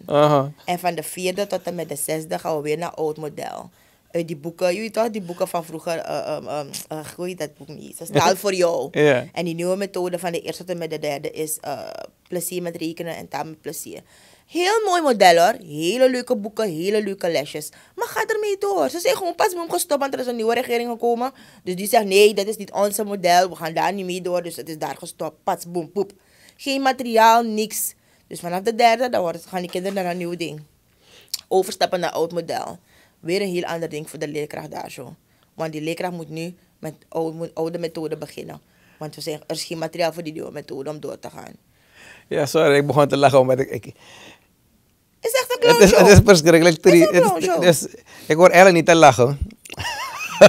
En van de vierde tot en met de zesde gaan we weer naar oud model. Uit die boeken, je weet toch, die boeken van vroeger, eh um, um, uh, hoe heet dat boek niet? Dat is taal voor jou. En die nieuwe methode van de eerste tot en met de derde is eh, plezier met rekenen en taal met plezier. Heel mooi model hoor. Hele leuke boeken, hele leuke lesjes. Maar ga ermee door. Ze zijn gewoon pas boem gestopt, want er is een nieuwe regering gekomen. Dus die zegt, nee, dat is niet onze model. We gaan daar niet mee door, dus het is daar gestopt. Pas boem, poep. Geen materiaal, niks. Dus vanaf de derde, dan wordt, gaan die kinderen naar een nieuw ding. Overstappen naar oud model. Weer een heel ander ding voor de leerkracht daar zo. Want die leerkracht moet nu met oude, oude methode beginnen. Want we zeggen, er is geen materiaal voor die nieuwe methode om door te gaan. Ja, sorry, ik begon te lachen omdat ik... ik Het is echt een het, is, het is verschrikkelijk Het is een Het Ik hoor eigenlijk niet te lachen.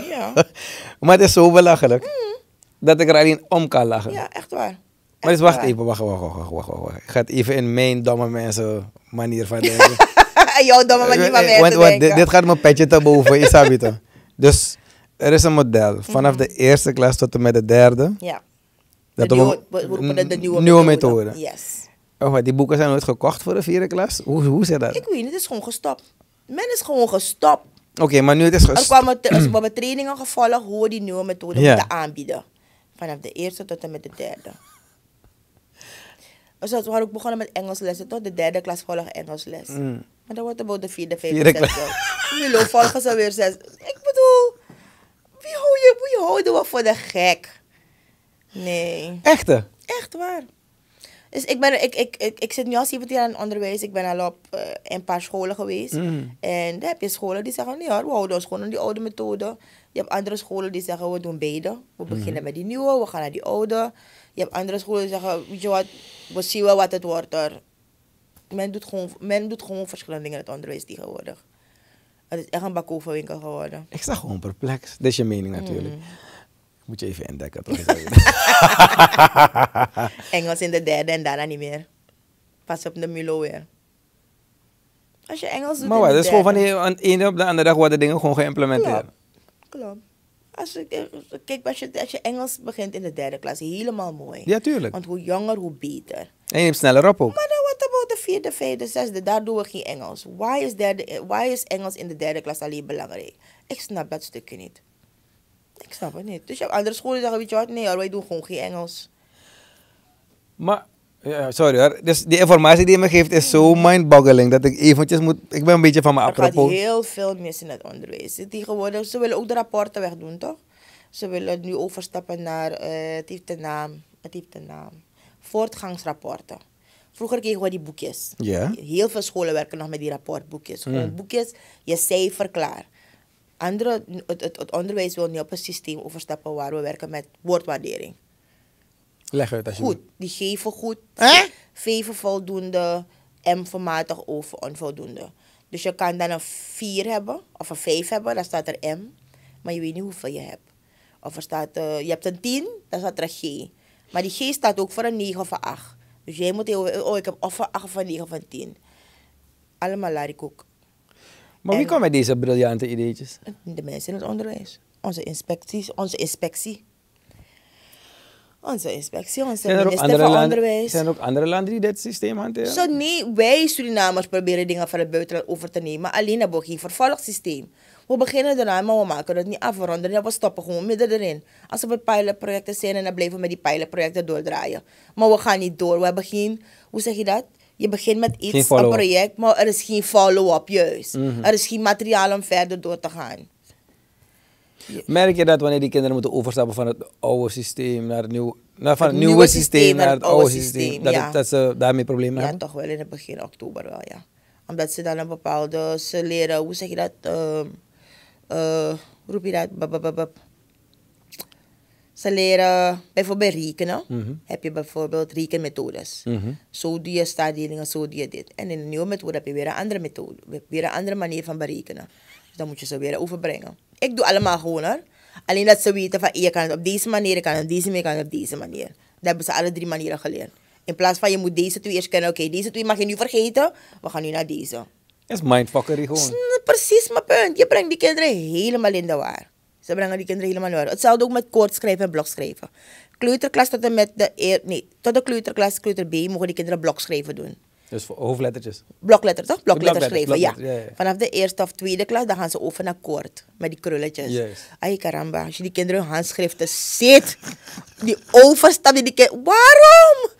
Ja. maar het is zo belachelijk. Dat ik er alleen om kan lachen. ja, echt waar. Maar dus Echt wacht even, wacht, wacht, wacht, wacht, wacht. Ik ga het even in mijn domme mensen manier van denken. Jouw domme manier van Eh, mij want, te want denken. dit, dit gaat mijn petje te boven, toch? Dus er is een model. Vanaf de eerste klas tot en met de derde. Ja. Dat de we- nieuwe, we de nieuwe, nieuwe methode. methode. Yes. Oh, maar die boeken zijn nooit gekocht voor de vierde klas? Hoe, hoe zit dat? Ik weet niet, het is gewoon gestopt. Men is gewoon gestopt. Oké, maar nu het is Er gestopt. kwamen te- er hebben trainingen gevolgd hoe we die nieuwe methode Ja. moeten aanbieden. Vanaf de eerste tot en met de derde. We waren ook begonnen met Engelslessen, tot de derde klas volgen Engelsles. Mm. Maar dan wordt wel de vierde, vijfde, zesde. Nu volgen ze weer zes. Ik bedoel, wie, hou je, wie houden we voor de gek? Nee, Echte? echt waar. Dus ik, ben, ik, ik, ik, ik zit nu al 17 jaar in onderwijs. Ik ben al op eh, een paar scholen geweest. Mm. En dan heb je scholen die zeggen, nee hoor, we houden ons gewoon aan die oude methode. Je hebt andere scholen die zeggen, we doen beide. We beginnen met die nieuwe, we gaan naar die oude. Je hebt andere scholen die zeggen, weet je wat, we zien wel wat het wordt er. Men doet gewoon, men doet gewoon verschillende dingen in het onderwijs tegenwoordig. Het is echt een bakovenwinkel geworden. Ik sta gewoon perplex. Dat is je mening natuurlijk. Mm. Moet je even entdekken toch? Engels in de derde en daarna niet meer. Pas op de Mulo weer. Als je Engels doet maar wat, het is gewoon van de ene op de andere dag worden dingen gewoon geïmplementeerd. Klopt. Klopt. Als kijk, als je, als je Engels begint in de derde klas, helemaal mooi. Ja, tuurlijk. Want hoe jonger, hoe beter. En je neemt sneller op ook. Maar dan wat about de vierde, vijfde, zesde? Daar doen we geen Engels. Why is, derde, why is Engels in de derde klas alleen belangrijk? Ik snap dat stukje niet. Ik snap het niet. Dus je hebt andere scholen die zeggen, weet je wat? Nee hoor, wij doen gewoon geen Engels. Maar, ja, sorry hoor. Dus die informatie die je me geeft is zo mindboggling dat ik eventjes moet... Ik ben een beetje van mijn Er gaat apropos. heel veel mis in het onderwijs. Tegenwoordig, ze willen ook de rapporten wegdoen, toch? Ze willen nu overstappen naar, eh, het heeft een naam, het heeft een naam, voortgangsrapporten. Vroeger kregen we die boekjes. Ja. Heel veel scholen werken nog met die rapportboekjes. Gewoon Hmm. boekjes, je cijfer klaar. Andere, het, het, het onderwijs wil nu op een systeem overstappen waar we werken met woordwaardering. Leg uit als je Goed, die geven goed. Hè? Veven voldoende, M vermatig over onvoldoende. Dus je kan dan een 4 hebben of een 5 hebben, dan staat er M, maar je weet niet hoeveel je hebt. Of er staat, eh, je hebt een 10, dan staat er een G. Maar die G staat ook voor een 9 of een 8. Dus jij moet heel, oh ik heb of een 8 of een 9 of een 10. Allemaal larikoek. Maar wie En- komt met deze briljante ideetjes? De mensen in het onderwijs. Onze inspecties, onze inspectie. Onze inspectie, onze er, minister van landen, Onderwijs. zijn er ook andere landen die dit systeem hanteren? Zo nee, wij Surinamers proberen dingen van het buitenland over te nemen. Alleen hebben we geen vervolgsysteem. We beginnen eraan, maar we maken het niet af. We ronden we stoppen gewoon midden erin. Als er wat pilotprojecten zijn, en dan blijven we met die pilotprojecten doordraaien. Maar we gaan niet door. We hebben geen, hoe zeg je dat? Je begint met iets, een project, maar er is geen follow-up juist. Mhm. Er is geen materiaal om verder door te gaan. Merk je dat wanneer die kinderen moeten overstappen van het oude systeem naar het nieuwe, naar, van Het het nieuwe, nieuwe systeem, systeem naar het oude systeem, dat, ja. het- dat ze daarmee problemen Ja, hebben? toch wel in het begin oktober wel, ja. Omdat ze dan een bepaalde, ze leren, hoe zeg je dat? Hoe roep je dat? Ze leren bijvoorbeeld rekenen. Mhm. Heb je bijvoorbeeld rekenmethodes. Mhm. Zo doe je staatdelingen, zo doe je dit. En in de nieuwe methode heb je weer een andere methode, weer een andere manier van berekenen. Dus dan moet je ze weer overbrengen. Ik doe allemaal gewoon hoor. Alleen dat ze weten van je kan het op deze manier, je kan het op deze manier, je kan het op deze manier. Dat hebben ze alle drie manieren geleerd. In plaats van je moet deze twee eerst kennen, oké, deze twee mag je nu vergeten, we gaan nu naar deze. Dat is mindfuckery gewoon. Precies mijn punt. Je brengt die kinderen helemaal in de war. Ze brengen die kinderen helemaal war. Hetzelfde ook met koordschrijven en blokschrijven. Kleuterklas tot en met de eer, nee, tot de kleuterklas, kleuter B, mogen die kinderen blokschrijven doen. Dus voor hoofdlettertjes. Blokletter toch? Blokletter schrijven, ja. blokletters, ja, ja. Vanaf de eerste of tweede klas, dan gaan ze over naar koord. Met die krulletjes. Juist. Ay, caramba. Als je die kinderen hun handschriften ziet. Die overstap die kinderen... Waarom?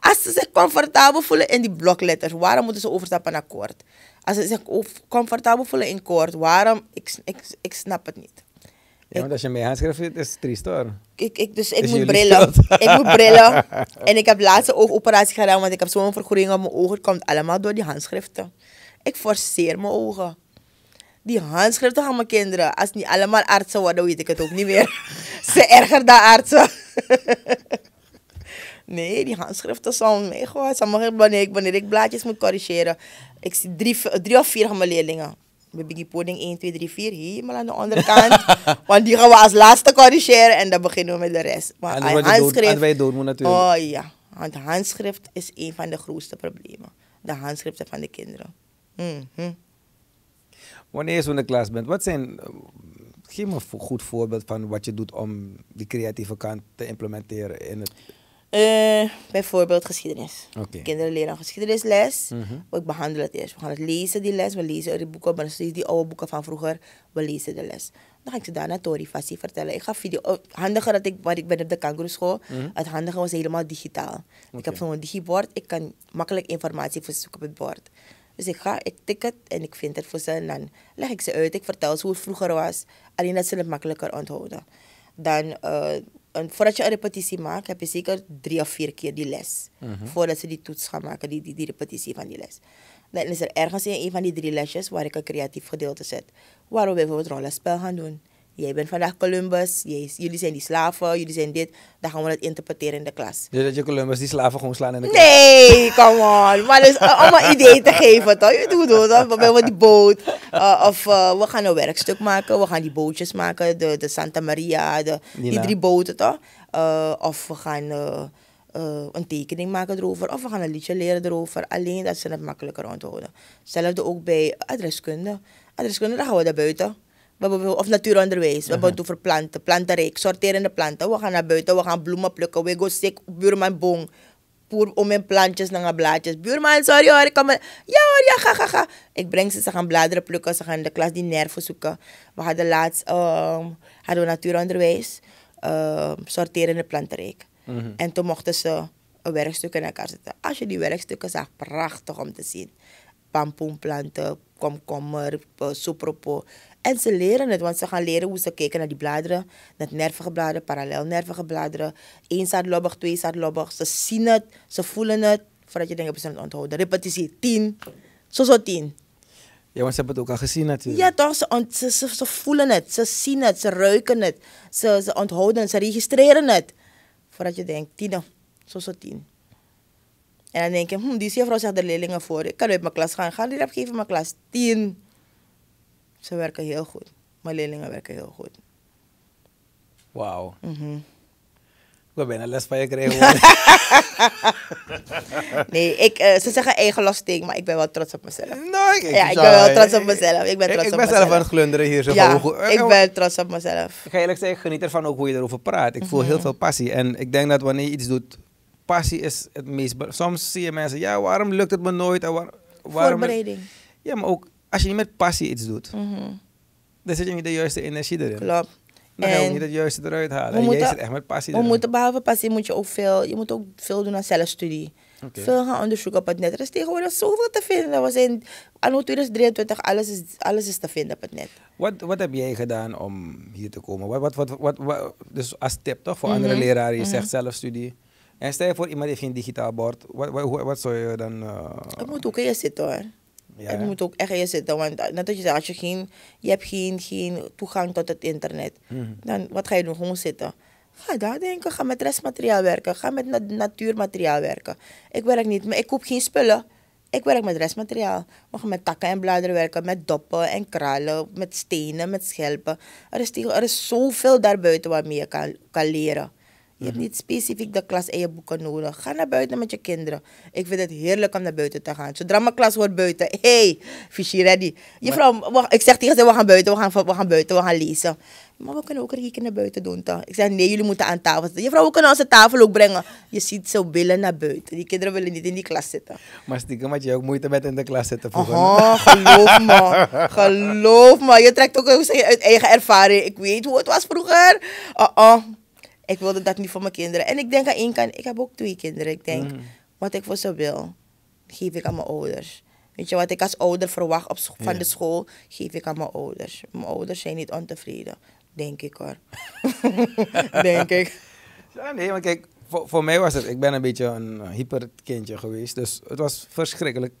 Als ze zich comfortabel voelen in die blokletters, waarom moeten ze overstappen naar koord? Als ze zich comfortabel voelen in koord, waarom? Ik, ik, ik snap het niet. Ja, want als je mee handschrift is het triest hoor. Ik, ik, dus ik moet brillen. schuld. ik moet brillen. En ik heb laatste oogoperatie gedaan, want ik heb zo'n vergroening op mijn ogen. Het komt allemaal door die handschriften. Ik forceer mijn ogen. Die handschriften van mijn kinderen, als niet allemaal artsen worden, weet ik het ook niet meer. Ze erger dan artsen. Nee, die handschriften zijn mij gewoon. Sommige wanneer ik, wanneer ik blaadjes moet corrigeren. Ik zie drie, drie of vier van mijn leerlingen. Bij Biggie Pudding 1, 2, 3, 4. Helemaal aan de onderkant. want die gaan we als laatste corrigeren. En dan beginnen we met de rest. Maar aan dood- handschrift... je doodmoe natuurlijk. Oh ja. Want handschrift is een van de grootste problemen. De handschriften van de kinderen. Mhm. Wanneer je zo in de klas bent, wat zijn... Geef me een goed voorbeeld van wat je doet om die creatieve kant te implementeren in het... Eh, bijvoorbeeld geschiedenis. Kinderen leren een geschiedenisles. Mhm. We behandelen het eerst. We gaan het lezen, die les. We lezen uit de boeken, maar steeds die oude boeken van vroeger. We lezen de les. Dan ga ik ze daarna Tori Fassi vertellen. Ik ga video... oh, handiger dat ik, waar ik ben op de kangaroo school. Het handige was helemaal digitaal. Ik Mhm. Heb zo'n digibord. Ik kan makkelijk informatie voor ze zoeken op het bord. Dus ik ga, ik tik het en ik vind het voor ze. En dan leg ik ze uit. Ik vertel ze hoe het vroeger was. Alleen dat ze het makkelijker onthouden. Dan, eh, een, voordat je een repetitie maakt, heb je zeker drie of vier keer die les. Voordat ze die toets gaan maken, die, die, die repetitie van die les. Dan is er ergens in een van die drie lesjes waar ik een creatief gedeelte zet. Waar we bijvoorbeeld rollenspel gaan doen. Jij bent vandaag Columbus, jij, jullie zijn die slaven, jullie zijn dit. Dan gaan we het interpreteren in de klas. Dus dat je Columbus die slaven gewoon slaan in de klas. Nee, come on. Maar dus uh, om een idee te geven, toch? Je doet het, toch? Bijvoorbeeld die boot. Uh, of uh, we gaan een werkstuk maken. We gaan die bootjes maken. De, de Santa Maria, de, die drie boten, toch? Uh, of we gaan uh, een tekening maken erover. Of we gaan een liedje leren erover. Alleen dat ze het makkelijker onthouden. Hetzelfde ook bij adreskunde. Adreskunde, dan gaan we daar buiten. We hebben, of natuuronderwijs. We hebben het over planten, plantenrijk, sorterende planten. We gaan naar buiten, we gaan bloemen plukken. We gaan sick, buurman bong. Poer om mijn plantjes naar blaadjes. Buurman, sorry hoor, ik kan me... Ja hoor, ja, ga, ga, ga. Ik breng ze, ze gaan bladeren plukken, ze gaan in de klas die nerven zoeken. We hadden laatst, um, hadden we natuuronderwijs, um, sorterende plantenrijk. En toen mochten ze een werkstuk in elkaar zetten. Als je die werkstukken zag, prachtig om te zien. pampoenplanten, komkommer, eh, soepropo. En ze leren het, want ze gaan leren hoe ze kijken naar die bladeren. Net nervige bladeren, parallel nervige bladeren. Eén staat lobbig, twee staat lobbig. Ze zien het, ze voelen het. Voordat je denkt, hebben ze het onthouden. Repetitie, tien. Zo zo tien. Ja, want ze hebben het ook al gezien natuurlijk. Ja, toch? Ze, ze, ze, ze voelen het, ze zien het, ze ruiken het. Ze, ze onthouden het, ze registreren het. Voordat je denkt, tien, zo zo tien. En dan denk je, hm, die juffrouw zegt de leerlingen voor. Ik kan uit mijn klas gaan. Ga die rap geven in mijn klas. Tien. Ze werken heel goed. Mijn leerlingen werken heel goed. Wauw. Mhm. Ik wil bijna les van je krijgen. hoor. Nee, ik, eh, ze zeggen eigen lasting, maar ik ben wel trots op mezelf. nou, ik, Ja, ik ben wel trots op mezelf. Ik ben trots ik op ben zelf mezelf. aan het glunderen hier. Zo Ja, van, ik ben trots op mezelf. Ik ga eerlijk zeggen, ik geniet ervan ook hoe je erover praat. Ik Mhm. voel heel veel passie. En ik denk dat wanneer je iets doet, passie is het meest... be- Soms zie je mensen, ja, waarom lukt het me nooit? En waar- waarom Voorbereiding. Ja, maar ook als je niet met passie iets doet, Mhm, dan zit je niet de juiste energie erin. Klopt. Dan ga je ook En- niet het juiste eruit halen. We En jij moeten- zit echt met passie We erin. moeten behalve passie moet je ook veel, je moet ook veel doen aan zelfstudie. Veel gaan onderzoeken op het net. Er is tegenwoordig zoveel te vinden. We zijn anno 2023, alles is, alles is te vinden op het net. Wat, wat heb jij gedaan om hier te komen? Wat, wat, wat, dus als tip toch voor Mhm, andere leraren, je mhm. zegt zelfstudie. En stel je voor iemand heeft geen digitaal bord, wat, wat, zou je dan... eh, Het moet ook in je zitten hoor. Ja, Het moet ook echt in je zitten. Want net als je zegt, als je geen, je hebt geen, geen toegang tot het internet, Mhm. dan wat ga je doen? Gewoon zitten. Ga daar denken. Ga met restmateriaal werken. Ga met na- natuurmateriaal werken. Ik werk niet, maar ik koop geen spullen. Ik werk met restmateriaal. We gaan met takken en bladeren werken, met doppen en kralen, met stenen, met schelpen. Er is, er is zoveel daarbuiten waarmee je kan, kan leren. Je hebt niet specifiek de klas en je boeken nodig. Ga naar buiten met je kinderen. Ik vind het heerlijk om naar buiten te gaan. Zodra mijn klas wordt buiten, hey, fishy ready. Juffrouw, wacht, ik zeg tegen ze, we gaan buiten, we gaan, we gaan buiten, we gaan lezen. Maar we kunnen ook rekenen buiten doen, toch? Ik zeg, nee, jullie moeten aan tafel zitten. Juffrouw, we kunnen onze tafel ook brengen. Je ziet, ze willen naar buiten. Die kinderen willen niet in die klas zitten. Maar stiekem had je ook moeite met in de klas zitten vroeger. Aha, geloof me. Geloof me. Je trekt ook uit eigen ervaring. Ik weet hoe het was vroeger. Uh-uh. Ik wilde dat niet voor mijn kinderen. En ik denk aan één kant, ik heb ook twee kinderen. Ik denk, wat ik voor ze wil, geef ik aan mijn ouders. Weet je, wat ik als ouder verwacht op scho- van de school, geef ik aan mijn ouders. Mijn ouders zijn niet ontevreden. Denk ik hoor. denk ik. Ja, nee, maar kijk, voor, voor mij was het, ik ben een beetje een hyperkindje geweest. Dus het was verschrikkelijk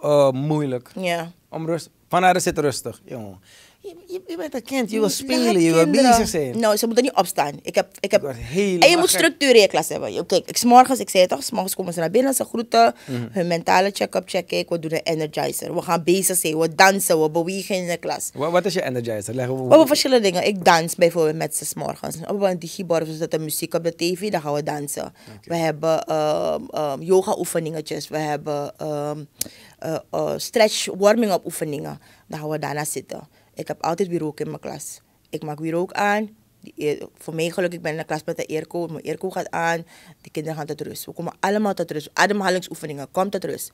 eh, moeilijk Ja. om rust. Vandaar zit rustig, jongen. Je, je, je bent een kind, je wil spelen, je wil bezig zijn. Nou, ze moeten niet opstaan. Ik heb, ik heb, en je moet je klas hebben. Je- Kijk, ik, morgens, ik zei het toch, 's morgens komen ze naar binnen, ze groeten, Mhm. hun mentale check-up check ik, we doen een energizer. We gaan bezig zijn, we dansen, we bewegen in de klas. Wat, wat is je energizer? Leg, We hebben verschillende dingen. Ik dans bijvoorbeeld met ze 's morgens. We hebben een digibord, dat er muziek op de tv, dan gaan we dansen. We hebben ehm, ehm, yoga oefeningetjes. We hebben ehm, eh, eh, stretch warming-up oefeningen. Dan gaan we daarna zitten. Ik heb altijd wierook in mijn klas. Ik maak wierook aan. Die, voor mij gelukkig, ik ben in de klas met de airco. Mijn airco gaat aan. De kinderen gaan tot rust. We komen allemaal tot rust. Ademhalingsoefeningen, kom tot rust.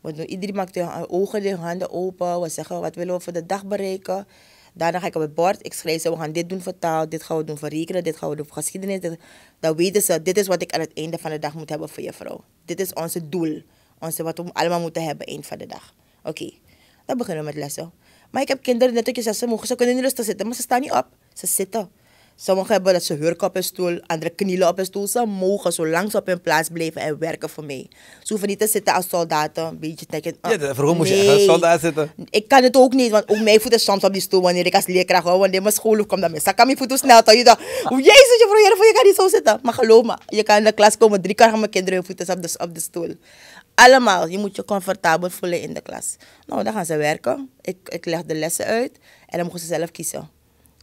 We doen, iedereen maakt de ogen, de handen open. We zeggen wat willen we voor de dag bereiken. Daarna ga ik op het bord. Ik schrijf ze, we gaan dit doen voor taal, dit gaan we doen voor rekenen, dit gaan we doen voor geschiedenis. Dan weten ze, dit is wat ik aan het einde van de dag moet hebben voor je vrouw. Dit is onze doel. Onze, wat we allemaal moeten hebben eind van de dag. Oké, dan beginnen we met lessen. Maar ik heb kinderen, net wat je zegt, ze, mogen, ze kunnen niet rustig zitten, maar ze staan niet op. Ze zitten. Sommigen hebben dat ze hurken op een stoel, andere knielen op een stoel. Ze mogen zolang ze op hun plaats blijven en werken voor mij. Ze hoeven niet te zitten als soldaten, een beetje denken... Ja, dat- vroeger moest je echt als soldaat zitten. Ik kan het ook niet, want ook mijn voeten soms op die stoel wanneer ik als leerkracht hoor. Wanneer mijn school komt, dan ik mijn voeten snel. Tot je dacht, oh, jezus, je vroeg je kan niet zo zitten. Maar geloof me, je kan in de klas komen, drie keer gaan mijn kinderen hun voeten op de, op de stoel. Allemaal, je moet je comfortabel voelen in de klas. Nou, dan gaan ze werken. Ik, ik leg de lessen uit en dan mogen ze zelf kiezen.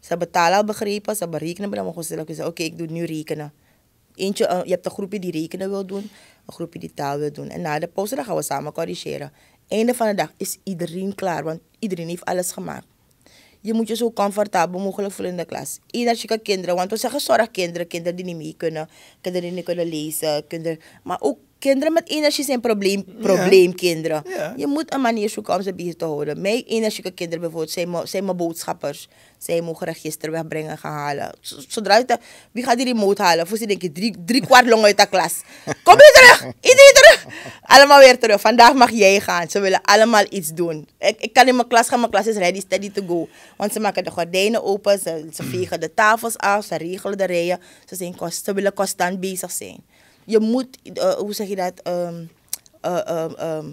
Ze hebben taal al begrepen, ze hebben rekenen, maar dan mogen ze zelf kiezen. Oké, ik doe nu rekenen. Eentje, eh, je hebt een groepje die rekenen wil doen, een groepje die taal wil doen. En na de pauze dan gaan we samen corrigeren. Einde van de dag is iedereen klaar, want iedereen heeft alles gemaakt. Je moet je zo comfortabel mogelijk voelen in de klas. Energieke kinderen, want we zeggen zorgkinderen, kinderen die niet mee kunnen, kinderen die niet kunnen lezen, kinderen, maar ook Kinderen met energie zijn probleem, probleemkinderen. Ja. Je moet een manier zoeken om ze bezig te houden. Mijn energieke kinderen bijvoorbeeld zijn, mijn- zijn mijn boodschappers. Zij mogen register wegbrengen, gaan halen. Zodra wie gaat die remote halen? Voor ze denk je drie, drie kwart long uit de klas. Kom weer terug! Iedereen terug! Allemaal weer terug. Vandaag mag jij gaan. Ze willen allemaal iets doen. Ik, ik kan in mijn klas gaan. Mijn klas is ready, steady to go. Want ze maken de gordijnen open. Ze, ze vegen de tafels af. Ze regelen de rijen. Ze, zijn ze willen constant bezig zijn. Je moet, eh, hoe zeg je dat? Ehm, eh, ehm, ehm,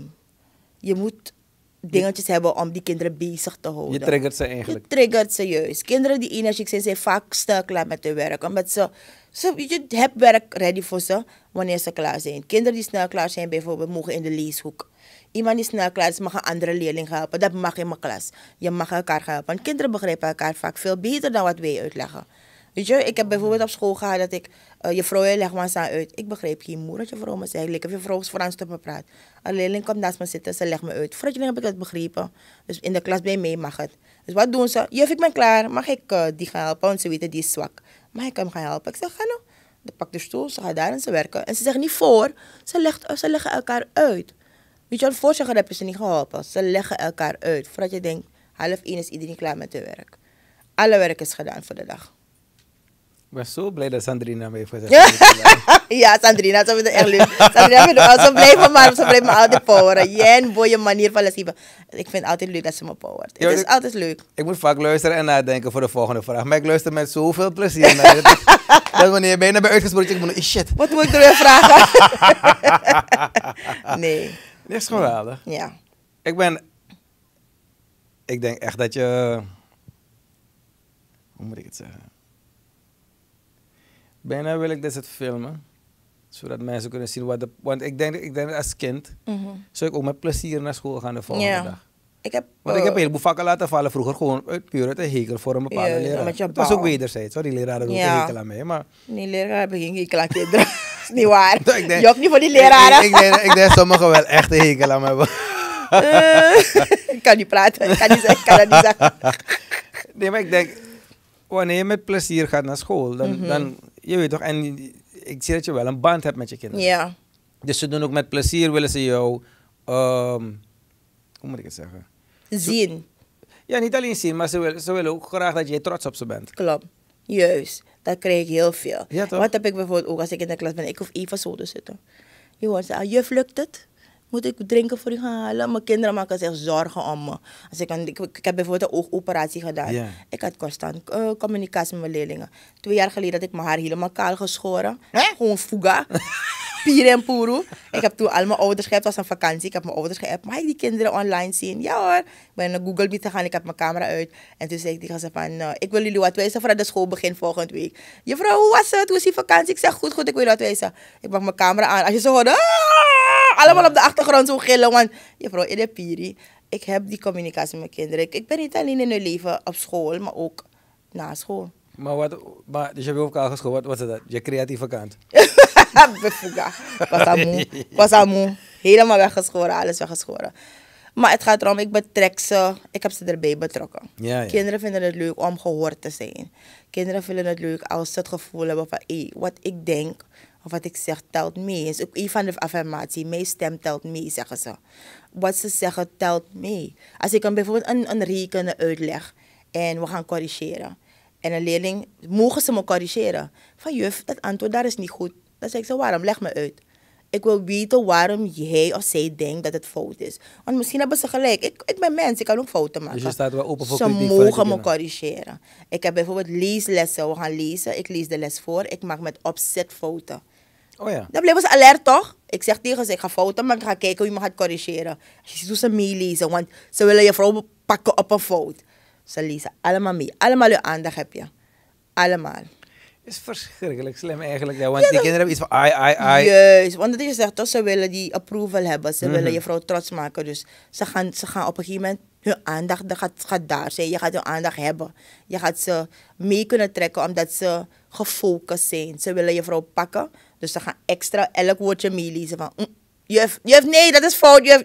je moet dingetjes hebben om die kinderen bezig te houden. Je triggert ze eigenlijk. Je triggert ze juist. Kinderen die energiek zijn, zijn vaak snel klaar met hun werk. Omdat ze, ze, je hebt werk ready voor ze wanneer ze klaar zijn. Kinderen die snel klaar zijn, bijvoorbeeld, mogen in de leeshoek. Iemand die snel klaar is, mag een andere leerling helpen. Dat mag in mijn klas. Je mag elkaar helpen. Want kinderen begrijpen elkaar vaak veel beter dan wat wij uitleggen. Weet je, ik heb bijvoorbeeld op school gehad dat ik, eh, je vrouw me eens aan uit. Ik begreep geen moer dat je vrouw me zegt. Ik heb je vrouw Frans te me praat. Een leerling komt naast me zitten, ze legt me uit. Voordat je heb ik het begrepen. Dus in de klas bij mij mag het. Dus wat doen ze? Juf, ik ben klaar. Mag ik eh, die gaan helpen? Want ze weten, die is zwak. Mag ik hem gaan helpen? Ik zeg, ga nou. Dan pak de stoel, ze gaat daar en ze werken. En ze zeggen niet voor, ze, legt, ze leggen elkaar uit. Weet je wel, voor zeggen heb je ze niet geholpen. Ze leggen elkaar uit. Voordat je denkt, half één is iedereen klaar met hun werk. Alle werk is gedaan voor de dag. Ik ben zo blij dat Sandrina me heeft gezegd. ja, Sandrina, het echt leuk. Sandrina vindt het, ze blijven maar, ze blijven me altijd poweren. Jij een mooie manier van lesgeven. Ik vind het altijd leuk dat ze me powert. Ja, Het is ik- altijd leuk. Ik moet vaak luisteren en nadenken voor de volgende vraag. Maar ik luister met zoveel plezier naar. Dat, dat wanneer je bijna bij uitgesproken, ik moet shit. Wat moet ik er weer vragen? nee, Dit is geweldig. ja. Ik ben... Ik denk echt dat je... Hoe moet ik het zeggen? Bijna wil ik dit het filmen. Zodat mensen kunnen zien wat de... Want ik denk, ik denk dat als kind... Mhm. Zou ik ook met plezier naar school gaan de volgende dag. Ik heb, Want ik heb een eh, heleboel vakken laten vallen vroeger. Gewoon uit puur uit een hekel voor een bepaalde Ja, leraar. Het was ook wederzijds. Hoor. Die ook Ja. een hekel aan mij. Maar Nee, leraar heb ik geen hekel aan kinderen. is niet waar. Ik denk- je ook niet voor die leraren. Ik, denk, ik denk sommigen wel echt een hekel aan me hebben. Eh, ik kan niet praten. Ik kan, niet zeggen, ik kan dat niet zeggen. Nee, maar ik denk, wanneer je met plezier gaat naar school, dan, Mhm. dan je weet toch, en ik zie dat je wel een band hebt met je kinderen. Ja. Dus ze doen ook met plezier, willen ze jou, ehm, hoe moet ik het zeggen? Zien. Ja, niet alleen zien, maar ze willen, ze willen ook graag dat jij trots op ze bent. Klopt. Juist. Dat krijg ik heel veel. Ja, toch? Wat heb ik bijvoorbeeld ook als ik in de klas ben? Ik hoef even zo te zitten. Je hoort ze, ah, juf, lukt het? Moet ik drinken voor u gaan halen? Mijn kinderen maken zich zorgen om me. Als ik, een- ik, ik heb bijvoorbeeld een oogoperatie gedaan. Ik had constant eh, communicatie met mijn leerlingen. Twee jaar geleden had ik mijn haar helemaal kaal geschoren. Gewoon fuga. Pier en poeroe. Ik heb toen al mijn ouders geappt. Het was een vakantie. Ik heb mijn ouders geappt. Mag ik die kinderen online zien? Ja hoor. Ik ben naar Google Meet gegaan. Ik heb mijn camera uit. En toen zei ik tegen ze van... eh, ik wil jullie wat wijzen voordat de school begint volgende week. Juffrouw, hoe was het? Hoe is die vakantie? Ik zeg goed, goed. Ik wil wat wijzen. Ik mag mijn camera aan. Als je zo hoort... Allemaal op de achtergrond zo gillen. Want juffrouw, in de piri. Ik heb die communicatie met kinderen. Ik, ik ben niet alleen in hun leven op school. Maar ook na school. Maar wat, maar, dus je hebt ook al wat was dat? Je creatieve kant. Befuga. Was aan moe. Was aan moe. Helemaal weggeschoren, alles weggeschoren. Maar het gaat erom, ik betrek ze, ik heb ze erbij betrokken. Ja, ja. Kinderen vinden het leuk om gehoord te zijn. Kinderen vinden het leuk als ze het gevoel hebben van, hé, wat ik denk of wat ik zeg telt mee. is ook een van de affirmatie, mijn stem telt mee, zeggen ze. Wat ze zeggen telt mee. Als ik hem bijvoorbeeld een, een rekenen uitleg en we gaan corrigeren. En een leerling, mogen ze me corrigeren? Van juf, dat antwoord daar is niet goed. Dan zeg ik zo, waarom? Leg me uit. Ik wil weten waarom hij of zij denkt dat het fout is. Want misschien hebben ze gelijk. Ik, ik ben mens, ik kan ook fouten maken. Dus je staat wel open voor Ze mogen me corrigeren. Ik heb bijvoorbeeld leeslessen. We gaan lezen. Ik lees de les voor. Ik maak met opzet fouten. Oh ja. Dan blijven ze alert, toch? Ik zeg tegen ze, ik ga fouten maken. Ik ga kijken hoe je me gaat corrigeren. Je ziet hoe ze meelezen. Want ze willen je vrouw pakken op een fout. Ze lezen allemaal mee. Allemaal je aandacht heb je. Allemaal. is verschrikkelijk slim eigenlijk. Ja, want die kinderen hebben iets van ai, ai, ai. Juist, want dat is echt, toch, ze willen die approval hebben. Ze Mhm. willen je vrouw trots maken. Dus ze gaan, ze gaan op een gegeven moment, hun aandacht dat gaat, gaat daar zijn. Je gaat hun aandacht hebben. Je gaat ze mee kunnen trekken omdat ze gefocust zijn. Ze willen je vrouw pakken. Dus ze gaan extra elk woordje meelezen van, mm, juf, juf, nee, dat is fout, juf.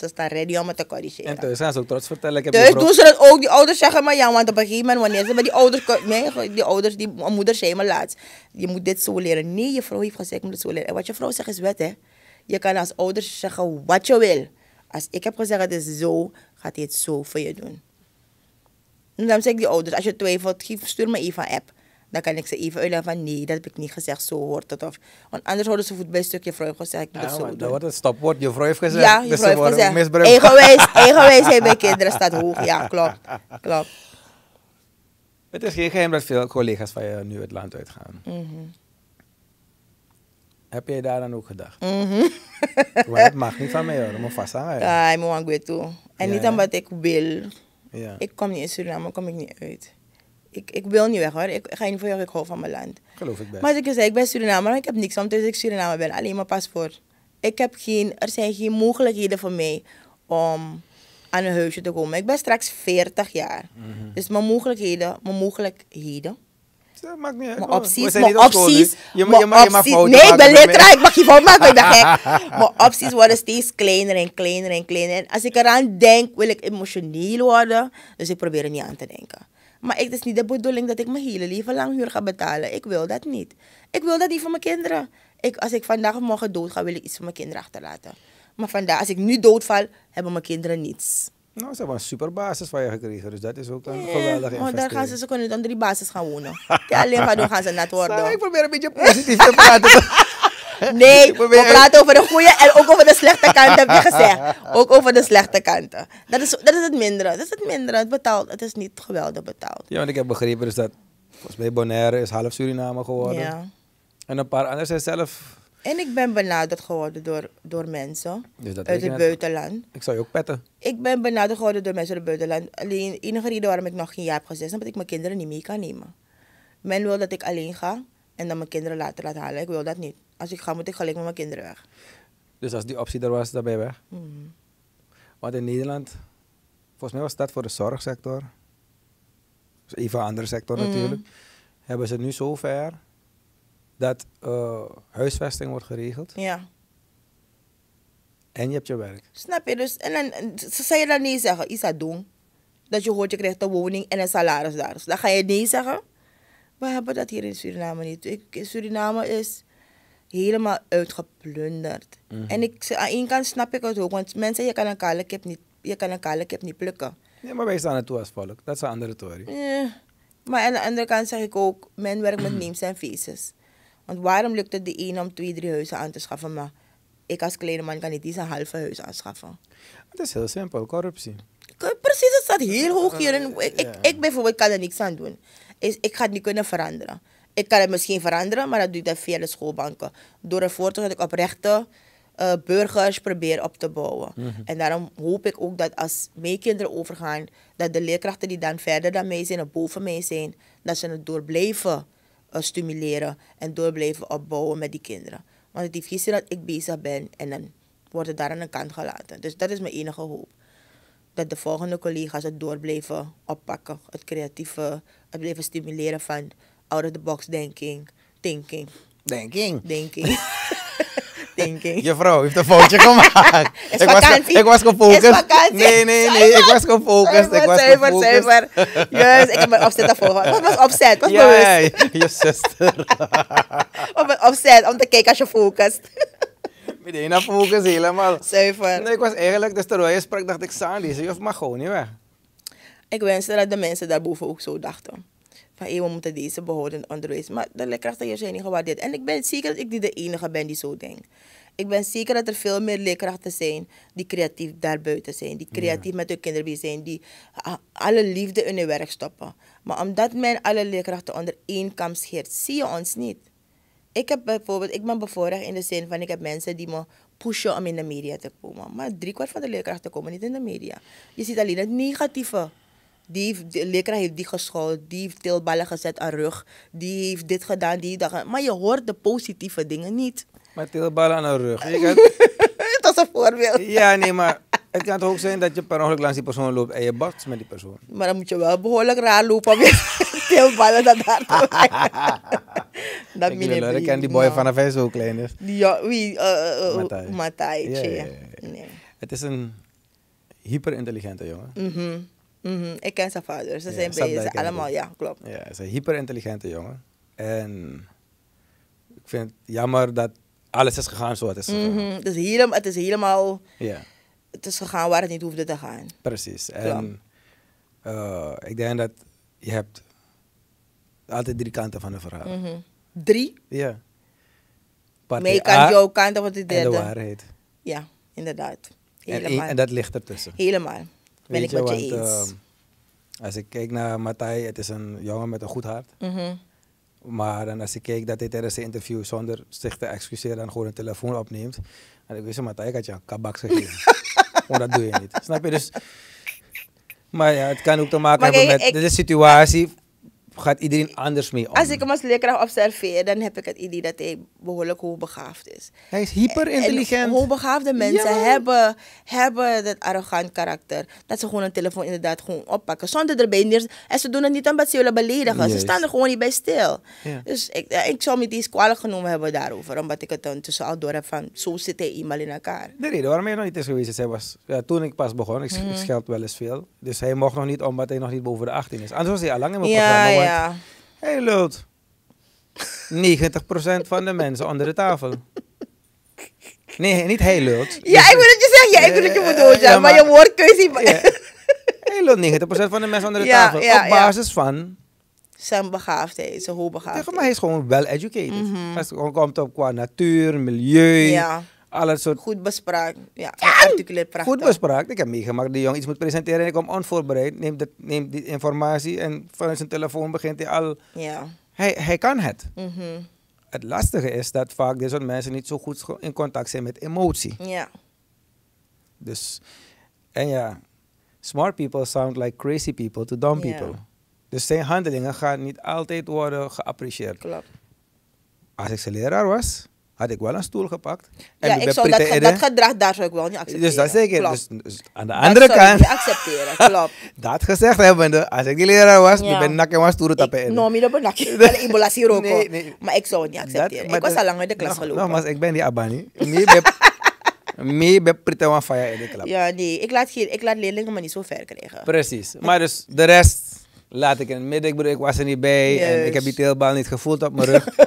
Ze staan ready om het te corrigeren. En thuis gaan ze ook trots vertellen. Ik heb Dus doen ze dat ook. Die ouders zeggen maar ja, want op een gegeven moment wanneer ze bij die ouders... Nee, die ouders, die moeder zei me laatst. Je moet dit zo leren. Nee, je vrouw heeft gezegd, ik moet het zo leren. En wat je vrouw zegt is wet, hè. Je kan als ouders zeggen wat je wil. Als ik heb gezegd het is zo, gaat hij het zo voor je doen. En dan zeg ik die ouders, als je twijfelt, stuur me even een app. Dan kan ik ze even uitleggen van nee, dat heb ik niet gezegd, zo hoort het. Of, want anders houden ze voet bij een stukje vrouw gezegd, ik moet Ja, het zo maar doen. dat wordt het stopwoord. Je vrouw heeft gezegd. Ja, je dus vrouw heeft gezegd. misbruikt. Eigenwijs, eigenwijsheid bij kinderen staat hoog. Ja, klopt. Klopt. Het is geen geheim dat veel collega's van je nu het land uitgaan. Mhm. Heb jij daar dan ook gedacht? Mhm. Maar het mag niet van mij hoor, maar vast aan. Ja. Ik moet weer toe. En Ja, niet omdat ik wil. Ja. Ik kom niet in Suriname, kom ik niet uit. Ik, ik wil niet weg hoor. Ik ga niet voor jou, ik hou van mijn land. Geloof ik best. Maar als ik je zei, ik ben Surinamer, maar ik heb niks omdat ik Suriname ben. Alleen mijn paspoort. Ik heb geen, er zijn geen mogelijkheden voor mij om aan een huisje te komen. Ik ben straks 40 jaar. Mhm. Dus mijn mogelijkheden, mijn mogelijkheden, Dat maakt niet uit. mijn opties, mijn opties. Je, mag- je, mag, je mag opties- fouten Nee, ik ben mij. ik mag geen fout maken, ik ben gek. Mijn opties worden steeds kleiner en kleiner en kleiner. En als ik eraan denk, wil ik emotioneel worden. Dus ik probeer er niet aan te denken. Maar het is niet de bedoeling dat ik mijn hele leven lang huur ga betalen. Ik wil dat niet. Ik wil dat niet voor mijn kinderen. Ik, als ik vandaag of morgen dood ga, wil ik iets voor mijn kinderen achterlaten. Maar vandaag, als ik nu doodval, hebben mijn kinderen niets. Nou, ze hebben een super basis van je gekregen, dus dat is ook een Eh, geweldige maar daar gaan ze, investering. ze kunnen dan drie basis gaan wonen. Ja, alleen gaan doen, gaan ze nat worden. Sorry, ik probeer een beetje positief te praten. Nee, we praten over de goede en ook over de slechte kanten, heb je gezegd. Ook over de slechte kanten. Dat is, dat is het mindere. Dat is het mindere. Het betaalt. Het is niet geweldig betaald. Ja, want ik heb begrepen dus dat volgens mij Bonaire is half Suriname geworden. Ja. En een paar anderen zijn zelf... En ik ben benaderd geworden door, door mensen Dus uit het buitenland. Ik zou je ook petten. Ik ben benaderd geworden door mensen uit het buitenland. Alleen de enige reden waarom ik nog geen jaar heb gezegd, is omdat ik mijn kinderen niet mee kan nemen. Men wil dat ik alleen ga en dan mijn kinderen later laat halen. Ik wil dat niet. Als ik ga, moet ik gelijk met mijn kinderen weg. Dus als die optie er was, dan ben je weg. Mhm. Want in Nederland, volgens mij was dat voor de zorgsector. Dus even een andere sector Mhm. natuurlijk. Hebben ze nu zover dat eh, huisvesting wordt geregeld Ja. en je hebt je werk. Snap je? Dus, en dan ze zou je dan nee zeggen, is dat doen? Dat je hoort, je krijgt een woning en een salaris daar. Dus dan ga je nee zeggen. We hebben dat hier in Suriname niet. Ik, Suriname is helemaal uitgeplunderd. Mhm. En ik, aan één kant snap ik het ook, want mensen, je kan een kale kip niet, je kan een kale kip niet plukken. Ja, maar wij staan er toe als volk. Dat is een andere story. Eh, maar aan de andere kant zeg ik ook, men werkt met names en faces. Want waarom lukt het de een om twee, drie huizen aan te schaffen, maar ik als kleine man kan niet eens een halve huis aanschaffen? Het is heel simpel, corruptie. Precies, het staat heel hoog hier. En ik, Ja. ik, ik bijvoorbeeld kan er niks aan doen. Is, ik ga het niet kunnen veranderen. Ik kan het misschien veranderen, maar dat doe ik dan via de schoolbanken. Door ervoor te zorgen dat ik oprechte eh, burgers probeer op te bouwen. En daarom hoop ik ook dat als mijn kinderen overgaan, dat de leerkrachten die dan verder dan mij zijn of boven mij zijn, dat ze het door blijven eh, stimuleren en door blijven opbouwen met die kinderen. Want het heeft zin dat ik bezig ben en dan wordt het daar aan de kant gelaten. Dus dat is mijn enige hoop dat de volgende collega's het door blijven oppakken. Het creatieve, het blijven stimuleren van out-of-the-box thinking. Thinking. Denking. Thinking. thinking. Je vrouw heeft een foutje gemaakt. Is ik, was, ik was gefocust. Nee, nee, nee. Ik was gefocust. Ik was zuiver, zuiver. Juist, ik heb mijn opzet ervoor gehad. Wat was opzet? Wat Ja, bewust? ja, je zuster. Wat was opzet? Om te kijken als je focust. Meteen naar focus helemaal. Zuiver. Nee, ik was eigenlijk, dus terwijl je sprak, dacht ik, Sandy, deze juf mag gewoon niet weg. Ik wenste dat de mensen daarboven ook zo dachten. Van, hé, we moeten deze behouden onderwijs. Maar de leerkrachten hier zijn niet gewaardeerd. En ik ben zeker dat ik niet de enige ben die zo denkt. Ik ben zeker dat er veel meer leerkrachten zijn die creatief daarbuiten zijn. Die creatief met hun kinderen bezig zijn. Die alle liefde in hun werk stoppen. Maar omdat men alle leerkrachten onder één kam scheert, zie je ons niet. Ik, heb bijvoorbeeld, ik ben bevoorrecht in de zin van ik heb mensen die me pushen om in de media te komen. Maar driekwart van de leerkrachten komen niet in de media. Je ziet alleen het negatieve. Die heeft, de heeft die geschoold, die heeft tilballen gezet aan rug, die heeft dit gedaan, die dat gedaan. Maar je hoort de positieve dingen niet. Met tilballen aan rug. Je kan- dat is een voorbeeld. ja, nee, maar het kan toch ook zijn dat je per ongeluk langs die persoon loopt en je botst met die persoon. Maar dan moet je wel behoorlijk raar lopen om je tilballen dat daar te Dat lul, ik ken die boy nou. vanaf hij zo klein is. Ja, wie? Uh, uh. Matthijs. Ja, Ja, ja. Nee. Het is een hyperintelligente jongen. Mhm, mhm. Ik ken zijn vader. Ze Ja, zijn bij ze allemaal, ja, klopt. Ja, hij is een hyperintelligente jongen. En ik vind het jammer dat alles is gegaan zoals het is gegaan. Mhm. het, is helemaal, het is helemaal... Ja, Het is gegaan waar het niet hoefde te gaan. precies. En eh, ik denk dat je hebt altijd drie kanten van een verhaal. Mhm. Drie. Ja. Mee A kant, jouw kant of de en de derde. waarheid. Ja, inderdaad. En, Helemaal. en dat ligt ertussen. Helemaal. Ben Weet ik met je want, eens. ehm, als ik kijk naar Matthij, het is een jongen met een goed hart. Mhm. Maar dan als ik keek dat hij tijdens de interview zonder zich te excuseren dan gewoon een telefoon opneemt. En ik wist, Matthij, ik had je een kabaks gegeven. Dat doe je niet. Snap je? Dus, maar ja, het kan ook te maken Maar hebben met ik- de situatie. Gaat iedereen anders mee om. Als ik hem als leerkracht observeer, dan heb ik het idee dat hij behoorlijk hoogbegaafd is. Hij is hyper En intelligent. hoogbegaafde mensen Ja. hebben, hebben dat arrogant karakter. Dat ze gewoon een telefoon inderdaad gewoon oppakken. Zonder erbij neer. En ze doen het niet omdat ze willen beledigen. Ze staan er gewoon niet bij stil. Ja. Dus ik, ik zou me niet eens kwalijk genomen hebben daarover. Omdat ik het dan tussen al door heb van zo zit hij eenmaal in elkaar. De reden waarom hij nog niet is geweest is, hij was, ja, toen ik pas begon, ik, Mhm. scheld wel eens veel. Dus hij mocht nog niet omdat hij nog niet boven de 18 is. Anders was hij al lang in mijn Ja, programma. Ja. Hij lult. 90% van de mensen onder de tafel. Nee, niet hij lult. Ja, ik wil het je zeggen. Ja, ik wil het je bedoelt. Ja, ja, maar je maar- woordkeuze... Ja. Hij lult 90% van de mensen onder de tafel. op basis van... Zijn begaafdheid, zijn hoogbegaafdheid. Mij hij is gewoon well educated. Het gewoon komt op qua natuur, milieu, Mhm. Ja. Al het soort Goed bespraakt. Ja, en articuleert prachtig. Goed bespraakt. Ik heb meegemaakt, die jongen iets moet presenteren en ik kom onvoorbereid. Neemt, dat, neemt die informatie en vanuit zijn telefoon begint hij al... Ja. Hij, hij kan het. Mhm. Het lastige is dat vaak dit soort mensen niet zo goed in contact zijn met emotie. Ja. Dus, en ja, smart people sound like crazy people to dumb people. Dus zijn handelingen gaan niet altijd worden geapprecieerd. Klopt. Als ik zijn leraar was, had ik wel een stoel gepakt. En ja, ik zou dat, ge- dat gedrag daar zou ik wel niet accepteren. Dus dat zeker. Dus, dus aan de Dat andere zou ik kant, niet accepteren, klopt. dat gezegd hebbende, als ik die leraar was, Ja. ik ben nakken was tappen Ik, in. no, dat benak. Ik ibola siro Nee, nee. Maar ik zou het niet accepteren. ik was al lang uit de klas nog- gelopen. Nogmaals, ik ben die Abani. Meer bij, pretenderen van in de klap. Ja, nee. Ik laat, geen, ik laat leerlingen maar niet zo ver krijgen. Precies. Maar dus de rest laat ik in het midden. Ik bedoel, ik was er niet bij. En ik heb die teelbal niet gevoeld op mijn rug.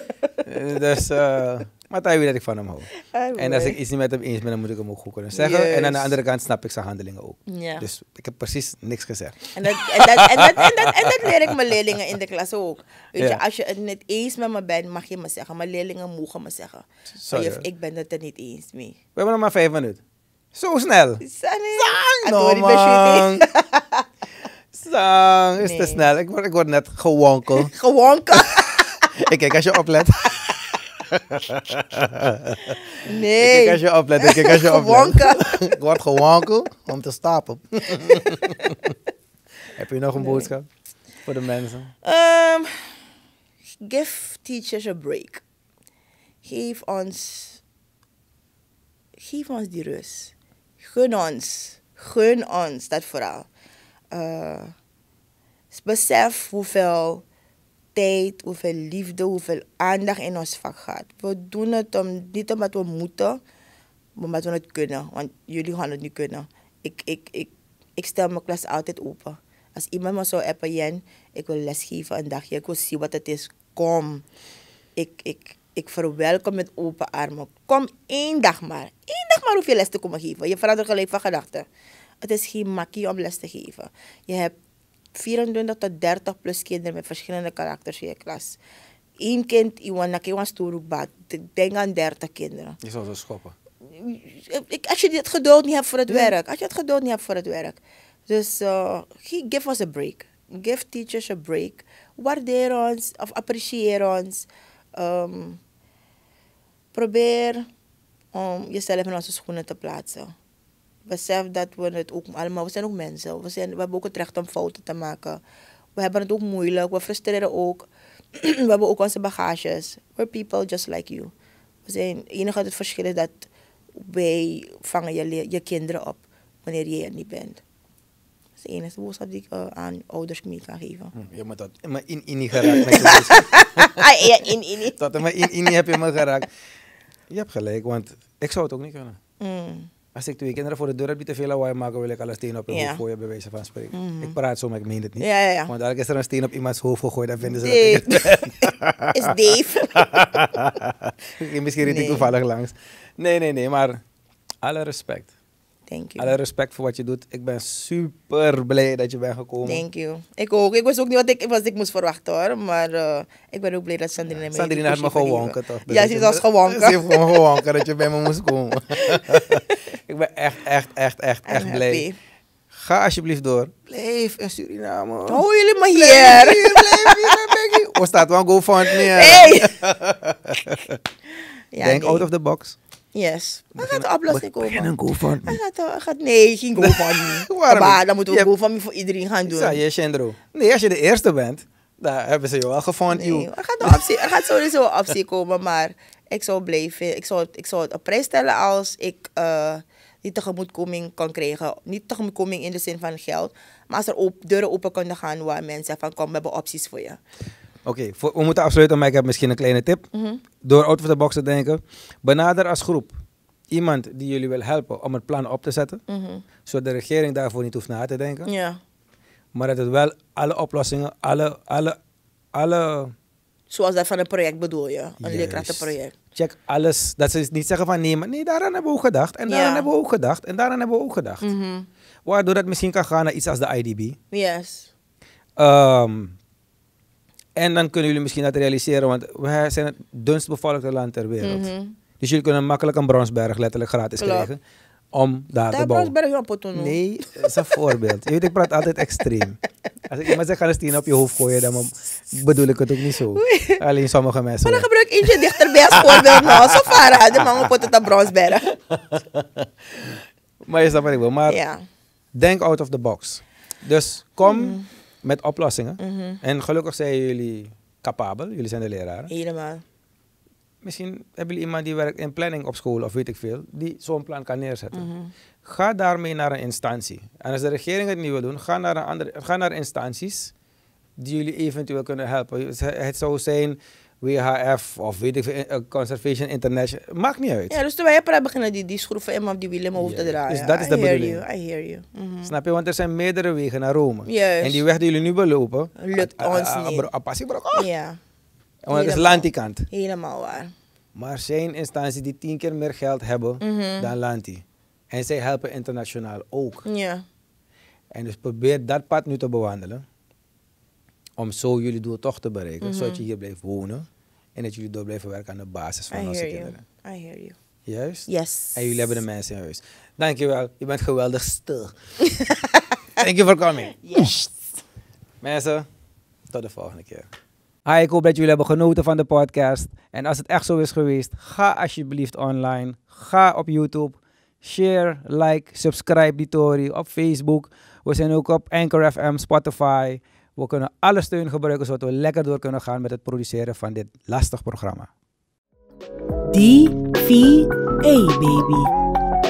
Dus, eh maar hij weet dat ik van hem hou. Ah, En als ik iets niet met hem eens ben, dan moet ik hem ook goed kunnen zeggen. En aan de andere kant snap ik zijn handelingen ook. Ja. Dus ik heb precies niks gezegd. En dat, en, dat, en, dat, en, dat, en dat leer ik mijn leerlingen in de klas ook. Weet Ja. je, als je het niet eens met me bent, mag je me zeggen. Mijn leerlingen mogen me zeggen. Zo, "Oh, juf, ja. ik ben het er niet eens mee. We hebben nog maar vijf minuten. Zo snel. Sunny. No, Adori man. Sang, is te snel. Ik word, ik word net gewonkel. Gewoon kan. ik kijk als je oplet. Nee. Ik kijk als je oplet. Kijk als je oplet. Gewonken. ik word gewonkel om te stapelen. Heb je nog een boodschap voor de mensen? Um, give teachers a break. Geef ons, geef ons die rust. Gun ons, gun ons dat vooral. Uh, besef hoeveel tijd, hoeveel liefde, hoeveel aandacht in ons vak gaat. We doen het om, niet omdat we moeten, maar omdat we het kunnen. Want jullie gaan het niet kunnen. Ik, ik, ik, ik stel mijn klas altijd open. Als iemand me zou appen, Jen, ik wil lesgeven een dagje, ik wil zien wat het is, kom. Ik, ik, ik verwelkom met open armen. Kom één dag maar. Eén dag maar hoef je les te komen geven. Je verandert gelijk van gedachten. Het is geen makkie om les te geven. Je hebt 24 tot 30 plus kinderen met verschillende karakters in je klas. Eén kind, iemand iemand stoelbad. Denk aan 30 kinderen. Je zou zo schoppen. Ik, als je het geduld niet hebt voor het werk. Als je het geduld niet hebt voor het werk. Dus uh, gi- give us a break. Give teachers a break. Waardeer ons of apprecieer ons. Ehm, probeer om jezelf in onze schoenen te plaatsen. Besef dat we het ook allemaal, we zijn ook mensen. We, zijn, we hebben ook het recht om fouten te maken. We hebben het ook moeilijk. We frustreren ook. we hebben ook onze bagages. We're people just like you. We zijn, het enige het verschil is dat wij vangen je, je kinderen op wanneer jij er niet bent. Dat is de enige boodschap die ik eh, aan ouders mee kan geven. Hm, Je moet dat in mijn in, in geraakt met je boodschap. ah, ja, in, in, in. Tot in mijn in, in heb je me geraakt. Je hebt gelijk, want ik zou het ook niet kunnen. Mm. Als ik twee kinderen voor de deur heb die te veel lawaai maken, wil ik al een steen op hun Ja. Mhm. hoofd gooien, bij wijze van spreken. Ik praat zo, maar ik meen het niet. Ja, ja, ja. Want als is er een steen op iemands hoofd gegooid, dan vinden ze dat ik het. Is Dave. Misschien ik Nee. toevallig langs. Nee, nee, nee, maar alle respect. Thank you. Alle respect voor wat je doet. Ik ben super blij dat je bent gekomen. Thank you. Ik ook. Ik wist ook niet wat ik, wat ik moest verwachten hoor. Maar eh, ik ben ook blij dat Sandrine mij Sandrine die had me gewonken toch? Ja, ze was gewonken. Ze heeft gewoon gewonken dat je bij me moest komen. ik ben echt, echt, echt, echt, I'm echt blij. happy. Ga alsjeblieft door. Blijf in Suriname. Hou jullie maar Blijf hier. blijf hier, blijf hier. Oh, staat wel een GoFundMe. Hey! ja, Denk nee. out of the box. Yes. Er gaat een oplossing Begin komen. een GoFundMe. Gaat, gaat, nee, geen GoFundMe. Waarom maar dan moeten we GoFundMe voor iedereen gaan doen. Sa je Shendro. Nee, als je de eerste bent, dan hebben ze je wel gevonden. Nee, er, gaat een optie, er gaat sowieso een optie komen, maar ik zou blijven. Ik zou, ik zou het op prijs stellen als ik eh, die tegemoetkoming kan krijgen. Niet tegemoetkoming in de zin van geld, maar als er op, deuren open kunnen gaan waar mensen van kom, we hebben opties voor je. Oké, we moeten afsluiten, maar ik heb misschien een kleine tip. Mhm. Door out of the box te denken, benader als groep iemand die jullie wil helpen om het plan op te zetten, Mhm. zodat de regering daarvoor niet hoeft na te denken. Ja, Maar dat het wel alle oplossingen, alle, alle, alle, zoals dat van een project bedoel je, een Juist. leerkrachtenproject. check alles. Dat ze niet zeggen van nee, maar nee, daaraan hebben we ook gedacht. En Ja. daaraan hebben we ook gedacht. En daaraan hebben we ook gedacht. Mhm. Waardoor dat misschien kan gaan naar iets als de IDB. Yes. Ehm, en dan kunnen jullie misschien dat realiseren, want wij zijn het dunst bevolkte land ter wereld. Mhm. Dus jullie kunnen makkelijk een Bronsberg letterlijk gratis krijgen om daar te bouwen. een potono. Nee, dat is een voorbeeld. Je weet, ik praat altijd extreem. Als ik iemand zeg, ga een steen op je hoofd gooien, dan bedoel ik het ook niet zo. Alleen sommige mensen. Maar dan gebruik eentje dichterbij als voorbeeld nou. Zo varen, de man op het Bronsberg. Maar je snapt wat ik wil. Maar Ja. denk out of the box. Dus kom Mhm. Met oplossingen. En gelukkig zijn jullie capabel. Jullie zijn de leraren. Helemaal. Misschien hebben jullie iemand die werkt in planning op school of weet ik veel, die zo'n plan kan neerzetten. Mhm. Ga daarmee naar een instantie. En als de regering het niet wil doen, ga naar, een andere, ga naar instanties die jullie eventueel kunnen helpen. Het zou zijn WHF of weet ik veel, eh, Conservation International. Maakt niet uit. Ja, dus toen wij praten beginnen die, die schroeven in op die wielen hoofd te draaien. dus dat is de bedoeling. You, I hear you. Mhm. Snap je? Want er zijn meerdere wegen naar Rome. Juist. En die weg die jullie nu belopen, Lukt ah, ah, ons niet. bro, ah, ah. Ja, Want het is landikant. helemaal waar. Maar er zijn instanties die tien keer meer geld hebben Mhm. dan Lanti. En zij helpen internationaal ook. Ja. En dus probeer dat pad nu te bewandelen. Om zo jullie doel toch te bereiken. Mhm. Zodat je hier blijft wonen. En dat jullie door blijven werken aan de basis van I onze hear you. kinderen. I hear you. Juist? Yes. En jullie hebben de mensen in huis. Dankjewel. Je bent geweldig stil. Thank you for coming. Yes. Mensen, tot de volgende keer. Hi, ik hoop dat jullie hebben genoten van de podcast. En als het echt zo is geweest, ga alsjeblieft online. Ga op YouTube. Share, like, subscribe die Tory op Facebook. We zijn ook op Anchor FM, Spotify. We kunnen alle steun gebruiken zodat we lekker door kunnen gaan met het produceren van dit lastig programma. DVA baby.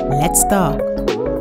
Let's talk.